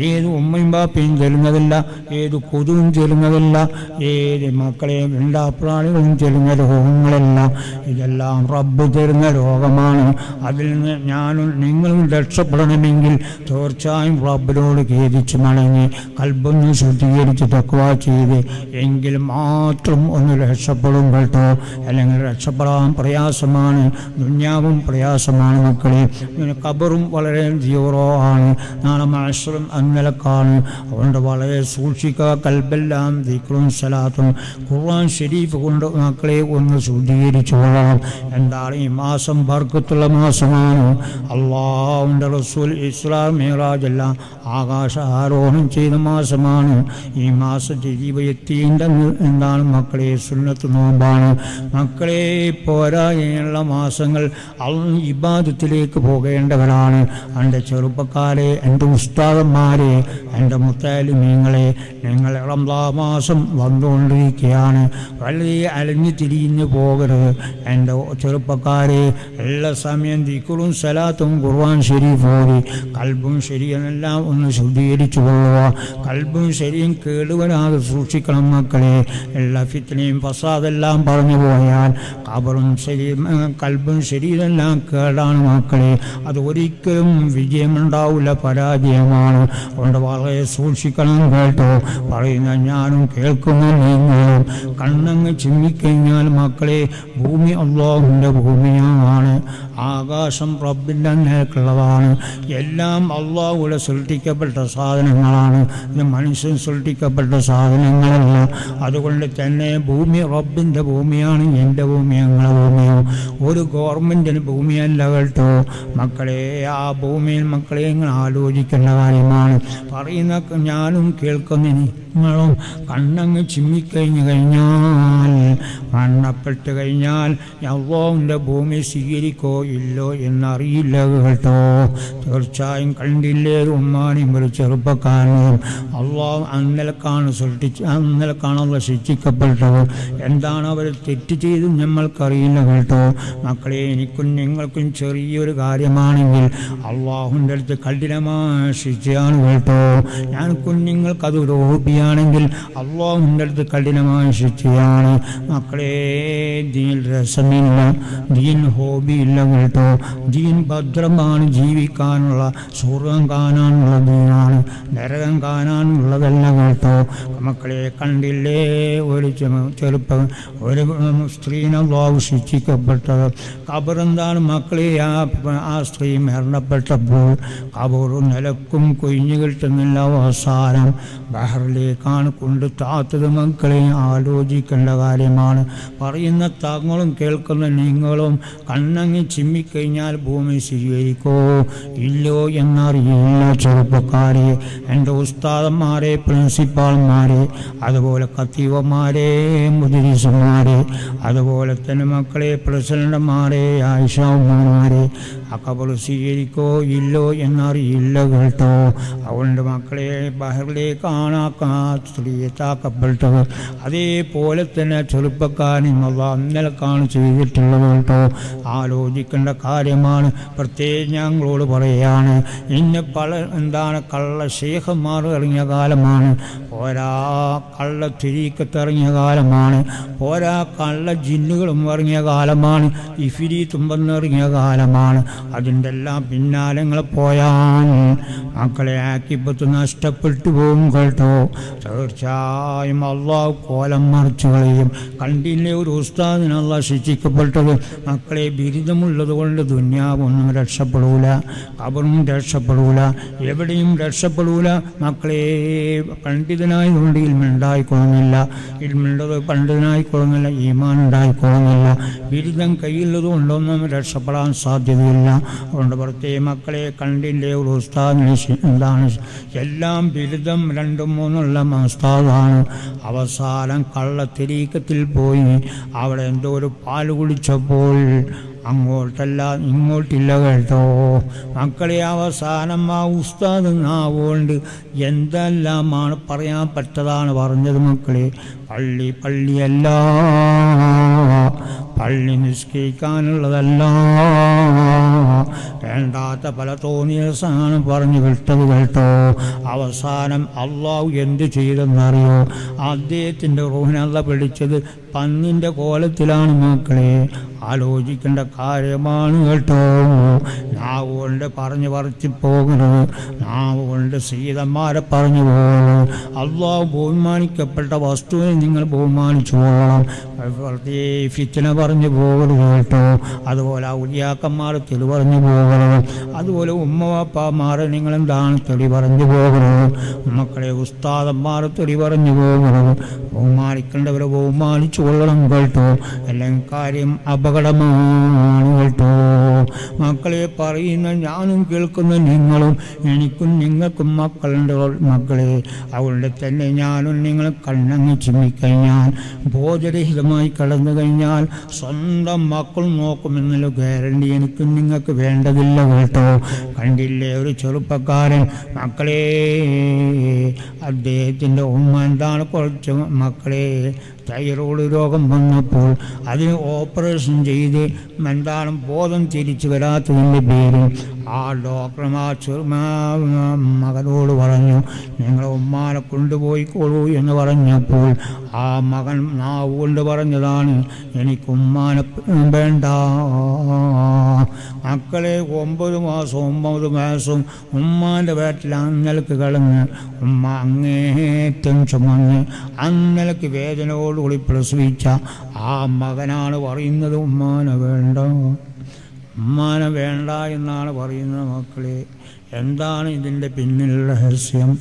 ഏത് ഉമ്മയും ബാപ്പയും തരുന്നതല്ല ഏത് കൊതുവും ചെല്ലുന്നതല്ല ഏത് മക്കളെയും ഉണ്ടാപ്രാണികളും ചെല്ലുന്ന രോഗങ്ങളല്ല. ഇതെല്ലാം റബ്ബ് തരുന്ന രോഗമാണ്. അതിൽ നിന്ന് ഞാനും നിങ്ങളും രക്ഷപ്പെടണമെങ്കിൽ തീർച്ചയായും റബ്ബിനോട് ഖേദിച്ച് മടങ്ങി കൽബൊന്ന് ശുദ്ധീകരിച്ച് തക്കുവ ചെയ്ത് എങ്കിൽ മാത്രം ഒന്ന് രക്ഷപ്പെടും കേട്ടോ. അല്ലെങ്കിൽ രക്ഷപ്പെടാൻ പ്രയാസമാണ്. ദുന്യാവും പ്രയാസമാണ് മക്കളെ. കബറും വളരെ ജീവറോ ആണ്. നാളെ മാഷറും അന്നലക്കാണ്. അതുകൊണ്ട് വളരെ സൂക്ഷിക്കുക. കൽബെല്ലാം ദിക്റും സലാത്തും ഖുർആൻ ഷെരീഫ് കൊണ്ട് മക്കളെ ഒന്ന് ശുദ്ധീകരിച്ചു കൊള്ളണം. എന്താണ് ഈ മാസം ബർക്കത്തുള്ള മാസമാണ്. അള്ളാഹുന്റെ റസൂൽ ഇസ്ലാം മേറാജ് എല്ലാം ആകാശ ആരോഹണം ചെയ്ത മാസമാണ്. ഈ മാസത്തെ ജീവയത്തിന്റെ എന്താണ് മക്കളെ സുന്നത്ത് നോമ്പാണ്. മക്കളെ പോരായുള്ള മാസങ്ങൾ ഇബാദത്തിലേക്ക് പോകേണ്ടവരാണ്. എന്റെ ചെറുപ്പക്കാരെ എന്റെ ഉസ്താദന്മാരെ എന്റെ മുത്താലിമീങ്ങളെ നിങ്ങൾ റംലാ മാസം വന്നുകൊണ്ടിരിക്കുകയാണ്. വളരെ അലഞ്ഞു തിരിഞ്ഞു പോകരുത്. എന്റെ ചെറുപ്പക്കാരെ എല്ലാ സമയം ദിക്കുറും സലാത്തും ഖുർആൻ ശരി പോയി കൽബും ശരിയെന്നെല്ലാം ഒന്ന് ശുദ്ധീകരിച്ചു കൊള്ളുക. കൽബും ശരിയും കേടുവരാതെ സൂക്ഷിക്കണം മക്കളെ. എല്ലാ ഫിത്തിനെയും ഫസാദെല്ലാം പറഞ്ഞു പോയാൽ കബറും ശരി കൽബും ശരീരമെല്ലാം കേടാണ് മക്കളെ. അത് ഒരിക്കലും വിജയമുണ്ടാവില്ല പരാജയമാണ്. അതുകൊണ്ട് വളരെ സൂക്ഷിക്കണം. കേട്ടോ പറയുന്ന ഞാനും കേൾക്കുന്ന നിങ്ങളും കണ്ണങ്ങ് ചിമ്മിക്കഴിഞ്ഞാൽ മക്കളെ ഭൂമി അള്ളാഹുവിന്റെ ഭൂമിയാണ്. ആകാശം റബ്ബിന്റെ നേക്കുള്ളതാണ് എല്ലാം അള്ളാഹുവിടെ സൃഷ്ടിക്കപ്പെട്ട സാധനങ്ങളാണ്. ഇത് മനുഷ്യൻ സൃഷ്ടിക്കപ്പെട്ട സാധനങ്ങളല്ല. അതുകൊണ്ട് തന്നെ ഭൂമി റബ്ബിന്റെ ഭൂമിയാണ് എന്റെ ഭൂമി ഞങ്ങളുടെ ഭൂമിയോ ഒരു ഗവൺമെന്റിന് ഭൂമിയല്ല കേട്ടോ. മക്കളെ ആ ഭൂമിയിൽ മക്കളെ ഇങ്ങനെ ആലോചിക്കേണ്ട കാര്യമാണ്. പറയുന്ന ഞാനും കേൾക്കുന്ന നിങ്ങളും കണ്ണങ്ങ് ചിമ്മിക്കഴിഞ്ഞു കഴിഞ്ഞാൽ മണ്ണപ്പെട്ട് കഴിഞ്ഞാൽ യവോന്റെ ഭൂമി സ്വീകരിക്കോ ഇല്ലോ എന്നറിയില്ല കേട്ടോ. തീർച്ചയായും കണ്ടില്ലേ ഉമ്മാനെയും ഒരു ചെറുപ്പക്കാരനും അള്ളാഹ് അന്നലക്കാണ് സൃഷ്ടിച്ച് അന്നലക്കാണല്ലോ ശിക്ഷിക്കപ്പെട്ടത് എന്താണ് അവർ തെറ്റ് ചെയ്ത് നമ്മൾക്കറിയില്ല കേട്ടോ. മക്കളെ എനിക്കും നിങ്ങൾക്കും ചെറിയൊരു കാര്യമാണെങ്കിൽ അള്ളാഹുന്റെ അടുത്ത് കഠിനമായ ശിക്ഷയാണ് കേട്ടോ. ഞാൻ കുഞ്ഞുങ്ങൾക്ക് അത് ഒരു ഹോബിയാണെങ്കിൽ അള്ളാഹുവിന്റെ അടുത്ത് കഠിനമായ ശിക്ഷയാണ്. മക്കളെ ദീൻ രസമില്ല. ദീൻ ഹോബിയില്ല കേട്ടോ ദീൻ ഭദ്രമാണ് ജീവിക്കാനുള്ള സ്വർഗം കാണാനുള്ള ദീനാണ്. നരകം കാണാനുള്ളതല്ല കേട്ടോ. മക്കളെ കണ്ടില്ലേ? ഒരു ചെറുപ്പ ഒരു സ്ത്രീനെ അള്ളാഹു ശിക്ഷിക്കപ്പെട്ടത്. കബറെന്താണ് മക്കളെ? ആ ആ സ്ത്രീ മരണപ്പെട്ടപ്പോൾ കബറും നിലക്കും കൊഴിഞ്ഞു കിട്ടുന്നില്ല അവസാനം ബഹറിലേക്കാണ് കൊണ്ട് താത്തത് മക്കളെ. ആലോചിക്കേണ്ട കാര്യമാണ്. പറയുന്ന താങ്ങളും കേൾക്കുന്ന നിങ്ങളും കണ്ണങ്ങി ചിമ്മിക്കഴിഞ്ഞാൽ ഭൂമി സ്വീകരിക്കോ ഇല്ലോ എന്നറിയില്ല ചെറുപ്പക്കാരെ. എന്റെ ഉസ്താദന്മാരെ പ്രിൻസിപ്പാൾമാരെ അതുപോലെ കത്തീവന്മാരെ മുദിരിസന്മാരെ അതുപോലെ തന്നെ മക്കളെ പ്രസിഡന്റുമാരെ ആയിഷാമാരെ അക്കബർ സ്വീകരിക്കോ ഇല്ലോ എന്നറിയില്ല കേട്ടോ അതുകൊണ്ട് മക്കളെ ബഹറിലേക്കാണ് ആ സ്ത്രീയെ താക്കപ്പെട്ടത് അതേപോലെ തന്നെ ചെറുപ്പക്കാരൻ അന്നലക്കാണ് ചെയ്തിട്ടുള്ളത് കേട്ടോ ആലോചിക്കേണ്ട കാര്യമാണ്. പ്രത്യേകിച്ച് ഞങ്ങളോട് പറയുകയാണ് ഇന്ന് പല എന്താണ് കള്ള ശേഖന്മാർ ഇറങ്ങിയ കാലമാണ്. പോരാ കള്ള തിരീക്കത്തിറങ്ങിയ കാലമാണ്. പോരാ കള്ള ജിന്നുകളും ഇറങ്ങിയ കാലമാണ്. ഇഫിരി തുമ്പെന്നിറങ്ങിയ കാലമാണ്. അതിന്റെ എല്ലാം പിന്നാലങ്ങൾ പോയാൽ മക്കളെ ആക്കിപ്പത്ത് നഷ്ടപ്പെട്ടു പോകും കേട്ടോ. തീർച്ചയായും അള്ളാഹ് കോലം മറിച്ചു കളയും. കണ്ടില്ലേ ഒരു ഉസ്താദിനല്ല ശിക്ഷിക്കപ്പെട്ടത്? മക്കളെ ബിരുദമുള്ളത് കൊണ്ട് ദുന്യാവൊന്നും രക്ഷപ്പെടൂല കബറും രക്ഷപ്പെടൂല എവിടെയും രക്ഷപ്പെടൂല. മക്കളെ പണ്ഡിതനായതുകൊണ്ട് ഇൽമുണ്ടായിക്കൊള്ളുന്നില്ല ഇൽമുള്ളത് പണ്ഡിതനായിക്കൊള്ളുന്നില്ല ഈമാൻ ഉണ്ടായിക്കൊള്ളുന്നില്ല. ബിരുദം കയ്യിലുള്ളത് കൊണ്ടൊന്നും രക്ഷപ്പെടാൻ സാധ്യതയില്ല. അതുകൊണ്ട് പ്രത്യേക മക്കളെ കണ്ടില്ലേ ഒരു ഉസ്താദിന് എന്താണ് എല്ലാം ബിരുദം രണ്ടും മൂന്നുള്ള ഉസ്താദാണ്. അവസാനം കള്ളത്തിരീക്കത്തിൽ പോയി. അവിടെ എന്തോ ഒരു പാൽ കുടിച്ചപ്പോൾ അങ്ങോട്ടല്ല ഇങ്ങോട്ടില്ല കേട്ടോ. മക്കളെ അവസാനം ആ ഉസ്താദ് നാവുകൊണ്ട് എന്തെല്ലാമാണ് പറയാൻ പറ്റതാണ് പറഞ്ഞത് മക്കളെ? പള്ളി പള്ളിയല്ല. പള്ളി നിഷ്കരിക്കാനുള്ളതല്ല വേണ്ടാത്ത പല തോന്നിയ സാധനം പറഞ്ഞു വിട്ടത് കേട്ടോ. അവസാനം അള്ളാഹു എന്ത് ചെയ്തെന്നറിയോ? അദ്ദേഹത്തിന്റെ റൂഹിനല്ല പിടിച്ചത് പന്നിന്റെ കോലത്തിലാണ് മക്കളെ. ആലോചിക്കേണ്ട കാര്യമാണ് കേട്ടോ. നാവ് കൊണ്ട് പറഞ്ഞു പറിച്ചു പോകരുത്. നാവ് കൊണ്ട് സീതന്മാരെ പറഞ്ഞു പോകരുത്. അള്ളാഹു ബഹുമാനിക്കപ്പെട്ട വസ്തുവിനെ നിങ്ങൾ ബഹുമാനിച്ചുകൊള്ളണം ഫിറ്റിനെ പറഞ്ഞു പോകരുത് കേട്ടോ. അതുപോലെ ഔലിയാക്കന്മാർ തെളി പറഞ്ഞു പോകരുത്. അതുപോലെ ഉമ്മവാപ്പാമാരെ നിങ്ങൾ എന്താണ് തെളി പറഞ്ഞു പോകരുത്? മക്കളെ ഉസ്താദന്മാർ തെളി പറഞ്ഞു പോകരുത്. ബഹുമാനിക്കേണ്ടവരെ ബഹുമാനിച്ചു കൊള്ളണം കേട്ടോ. അല്ലെങ്കിൽ കാര്യം അപകടമാണ് കേട്ടോ. മക്കളെ പറയുന്ന ഞാനും കേൾക്കുന്ന നിങ്ങളും എനിക്കും നിങ്ങൾക്കും മക്കളുണ്ട് മക്കളെ. അവളുടെ തന്നെ ഞാനും നിങ്ങൾ കണ്ണങ്ങി ചിമ്മിക്കഴിഞ്ഞാൽ ബോധരഹിതമായി കടന്നു കഴിഞ്ഞാൽ സ്വന്തം മക്കൾ നോക്കുമെന്നുള്ള ഗ്യാരണ്ടി എനിക്ക് നിങ്ങൾക്ക് വേണ്ടതില്ല കേട്ടോ. കണ്ടില്ലേ ഒരു ചെറുപ്പക്കാരൻ മക്കളെ അദ്ദേഹത്തിന്റെ ഉമ്മ എന്താണ് കുറച്ച് മക്കളെ തൈറോയ്ഡ് രോഗം വന്നപ്പോൾ അതിന് ഓപ്പറേഷൻ ചെയ്ത് എന്താണ് ബോധം തിരിച്ചു വരാത്തതിന്റെ പേരിൽ ആ ഡോക്ടർമാർ മകനോട് പറഞ്ഞു നിങ്ങൾ ഉമ്മാനെ കൊണ്ടുപോയിക്കോളൂ എന്ന് പറഞ്ഞപ്പോൾ ആ മകൻ നാവ് കൊണ്ട് പറഞ്ഞതാണ് എനിക്ക് ഉമ്മാനെ വേണ്ട. മക്കളെ ഒമ്പത് മാസം ഒമ്പത് മാസം ഉമ്മാന്റെ വീട്ടിൽ അന്നലക്ക് കിടന്ന് ഉമ്മ അങ്ങേറ്റം ചുമന്ന് അന്നലക്ക് വേദനയോടുകൂടി പ്രസവിച്ച ആ മകനാണ് പറയുന്നത് ഉമ്മാനെ വേണ്ട ഉമ്മാനെ വേണ്ട എന്നാണ് പറയുന്നത് മക്കളെ. എന്താണ് ഇതിന്റെ പിന്നിലുള്ള രഹസ്യം?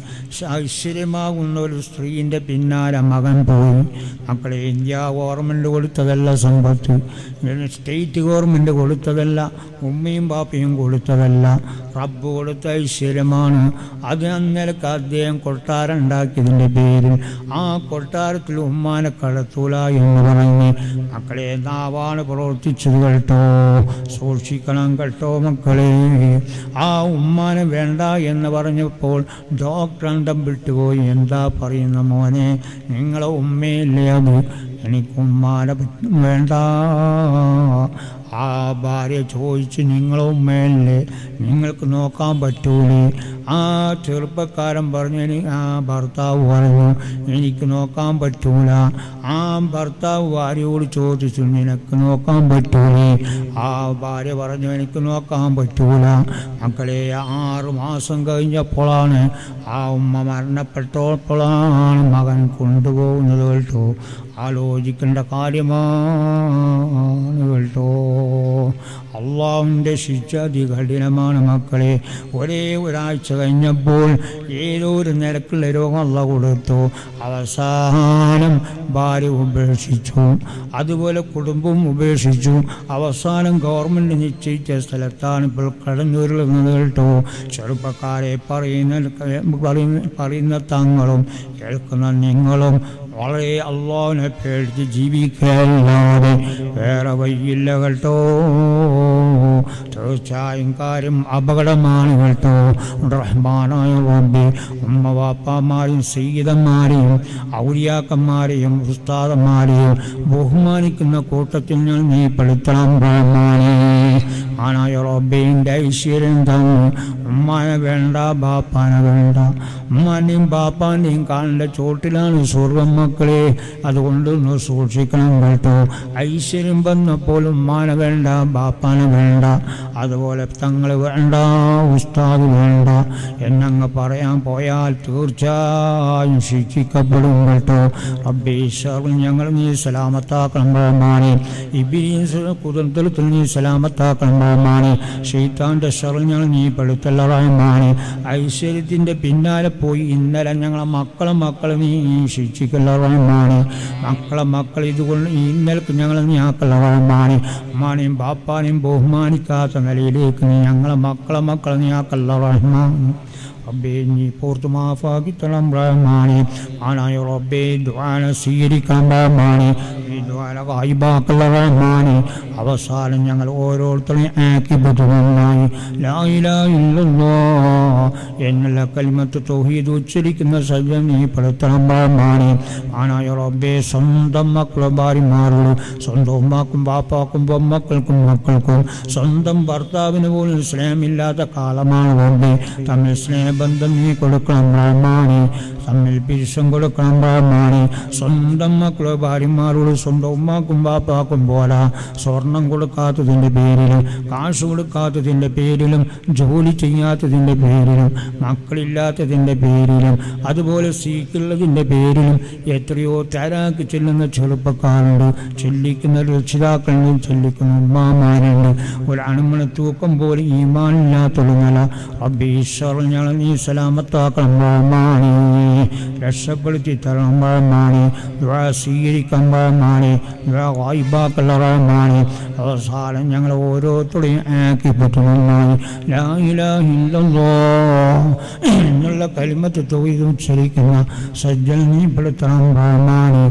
ഐശ്വര്യമാകുന്ന ഒരു സ്ത്രീന്റെ പിന്നാലെ മകൻ പോയി. മക്കളെ ഇന്ത്യ ഗവൺമെന്റ് കൊടുത്തതല്ല സമ്പത്ത്. സ്റ്റേറ്റ് ഗവൺമെന്റ് കൊടുത്തതല്ല ഉമ്മയും പാപ്പയും കൊടുത്തതല്ല. റബ്ബ് കൊടുത്ത ഐശ്വര്യമാണ്. അത് അന്നേരക്ക് അദ്ദേഹം കൊട്ടാരം ഉണ്ടാക്കിയതിന്റെ പേരിൽ ആ കൊട്ടാരത്തിൽ ഉമ്മാനെ കടത്തൂല എന്ന് പറഞ്ഞ് മക്കളെ നാവാണ് പ്രവർത്തിച്ചത് കേട്ടോ. സൂക്ഷിക്കണം കേട്ടോ മക്കളെ. ആ ഉമ്മാനെ വേണ്ട എന്ന് പറഞ്ഞപ്പോൾ ഡോക്ടർ അണ്ടം വിട്ടുപോയി. എന്താ പറയുന്ന മോനെ? നിങ്ങളെ ഉമ്മയില്ലേ അത്? എനിക്കുമ്മാനെ വേണ്ട. ആ ഭാര്യ ചോദിച്ച് നിങ്ങളും മേലില്ലേ നിങ്ങൾക്ക് നോക്കാൻ പറ്റൂലേ? ആ ചെറുപ്പക്കാരൻ പറഞ്ഞു "എനി- ആ ഭർത്താവ് പറഞ്ഞു എനിക്ക് നോക്കാൻ പറ്റൂല. ആ ഭർത്താവ് ഭാര്യയോട് ചോദിച്ചു നിനക്ക് നോക്കാൻ പറ്റൂലേ? ആ ഭാര്യ പറഞ്ഞു എനിക്ക് നോക്കാൻ പറ്റൂല. മക്കളെ ആറ് മാസം കഴിഞ്ഞപ്പോഴാണ് ആ ഉമ്മ മരണപ്പെട്ടപ്പോഴാണ് മകൻ കൊണ്ടുപോകുന്നത് കേട്ടോ. ആലോചിക്കേണ്ട കാര്യമാണ് കേട്ടോ. അള്ളാഹുവിന്റെ ശിക്ഷ അതികഠിനമാണ് മക്കളെ. ഒരേ ഒരാഴ്ച കഴിഞ്ഞപ്പോൾ ഏതോ ഒരു നിരക്കുള്ള രോഗം അള്ള കൊടുത്തു. അവസാനം ഭാര്യ ഉപേക്ഷിച്ചു. അതുപോലെ കുടുംബം ഉപേക്ഷിച്ചു. അവസാനം ഗവൺമെന്റ് നിശ്ചയിച്ച സ്ഥലത്താണ് ഇപ്പോൾ കടന്നുരുളുന്നത് കേട്ടോ. ചെറുപ്പക്കാരെ പറയുന്ന പറയുന്ന തങ്ങളും കേൾക്കുന്ന നിങ്ങളും വളരെ അള്ളാഹിനെ പേടിച്ച് ജീവിക്കാതെ വേറെ വഴിയില്ല കേട്ടോ തീർച്ചയായും കാര്യം അപകടമാണ് കേട്ടോ റഹ്മാനായ റബ്ബി ഉമ്മ വാപ്പാമാരെയും സീതന്മാരെയും ഔര്യാക്കന്മാരെയും ഉസ്താദന്മാരെയും ബഹുമാനിക്കുന്ന കൂട്ടത്തിൽ ഞാൻ നീ പെടുത്തണം റഹ്മാനേ. ആനായ ഐശ്വര്യം തന്നു. ഉമ്മാനെ വേണ്ട ബാപ്പാനെ വേണ്ട. ഉമ്മാന്റെയും ബാപ്പാന്റെയും കാലിന്റെ ചോട്ടിലാണ് സ്വർഗം മക്കളെ. അതുകൊണ്ട് ഒന്ന് സൂക്ഷിക്കണം കേട്ടോ. ഐശ്വര്യം വന്നപ്പോൾ ഉമ്മാനെ വേണ്ട ബാപ്പാനെ വേണ്ട. അതുപോലെ തങ്ങൾ വേണ്ട ഉസ്താദ് വേണ്ട. എന്നങ്ങ് പറയാൻ പോയാൽ തീർച്ചയായും ശിക്ഷിക്കപ്പെടും കേട്ടോ. റബ്ബീശ്വർ ഞങ്ങൾ നീ സലാമത്താക്കണം റഹ്മാനെ ഇബീസ് കുതിർത്തലത്തിൽ നീ സലാമത്താക്കണം. റഹ്മാനെ ഷെയ്ത്താന്റെ ഷറിൽ ഞങ്ങൾ നീ പെടുത്തല്ല മാണി ഐശ്വര്യത്തിന്റെ പിന്നാലെ പോയി ഇന്നലെ ഞങ്ങളെ മക്കളെ മക്കളെ നീ ശിക്ഷിക്കല്ല മാണി മക്കളെ മക്കൾ ഇതുകൊണ്ട് ഇന്നലെ ഞങ്ങൾ നീ ആക്കല്ല മാണി ഉമ്മാനെയും ബാപ്പാനെയും ബഹുമാനിക്കാത്ത നിലയിലേക്ക് നീ ഞങ്ങളെ മക്കളെ മക്കളെ നീ ആക്കല്ല റഹ്മാനെ റബ്ബേ നീ പൂർത്ത് മാഫാക്കി തളം റഹ്മാനെ ആനായ റബ്ബേ ദ്വാന സ്വീകരിക്കണം റഹ്മാനെ ഈ ദ്വാന വായിബാക്കുള്ള റഹ്മാനെ അവസാനം ഞങ്ങൾ ഓരോരുത്തരെയും ആക്കി ബുദ്ധിമുട്ടായി ലായില്ലാ എന്നുള്ള കൽമത്ത് തൊഹീദ് ഉച്ചരിക്കുന്ന സജ്ജം നീ പെടുത്തണം റഹ്മാനെ ആനായ റബ്ബേ സ്വന്തം മക്കളെ ഭാര്യമാരോട് സ്വന്തം ഉമ്മാക്കും ബാപ്പാക്കും പൊമ്മക്കൾക്കും മക്കൾക്കും സ്വന്തം ഭർത്താവിന് പോലും സ്നേഹമില്ലാത്ത കാലമാണ് റബ്ബെ തമ്മിൽ സ്നേഹം ബന്ധം നീ കൊടുക്കണം ബ്രാഹ്മണി. തമ്മിൽ പിരിശം കൊടുക്കണം ബ്രാഹ്മണി. സ്വന്തം മക്കളോ ഭാര്യമാരോട് സ്വന്തം ഉമ്മാക്കും ബാപ്പാക്കും പോല സ്വർണം കൊടുക്കാത്തതിന്റെ പേരിലും കാശ് കൊടുക്കാത്തതിന്റെ പേരിലും ജോലി ചെയ്യാത്തതിന്റെ പേരിലും മക്കളില്ലാത്തതിന്റെ പേരിലും അതുപോലെ സീക്കുള്ളതിന്റെ പേരിലും എത്രയോ തരാക്ക് ചെല്ലുന്ന ചെറുപ്പക്കാരുണ്ട്. ചെല്ലിക്കുന്ന രക്ഷിതാക്കളുണ്ട് ചെല്ലിക്കുന്ന ഉമ്മാമാരുണ്ട്. ഒരു അണുമണ തൂക്കം പോലും ഈമാനില്ലാത്തൊടുങ്ങല റബ്ബീശ്വറഞ്ഞാൽ നീ സലാമത്താക്കണം റഹ്മാനേ രക്ഷപ്പെടുത്തി തരണം റഹ്മാനേ ദുആ സ്വീകരിക്കാൻ ദുആ വായ്പാക്കളുടെ റഹ്മാനേ അവസാനം ഞങ്ങൾ ഓരോരുത്തരെയും ആക്കി ഇല്ലല്ലാഹ് എന്നുള്ള കലിമത്ത് തൊഴിൽ ഉച്ചരിക്കുന്ന സജ്ജൽ നീ പെടുത്തണം റഹ്മാനേ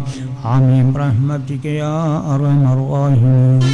ആമീൻ. റഹ്മത്തിക്ക് യാ അർഹമർ റഹീം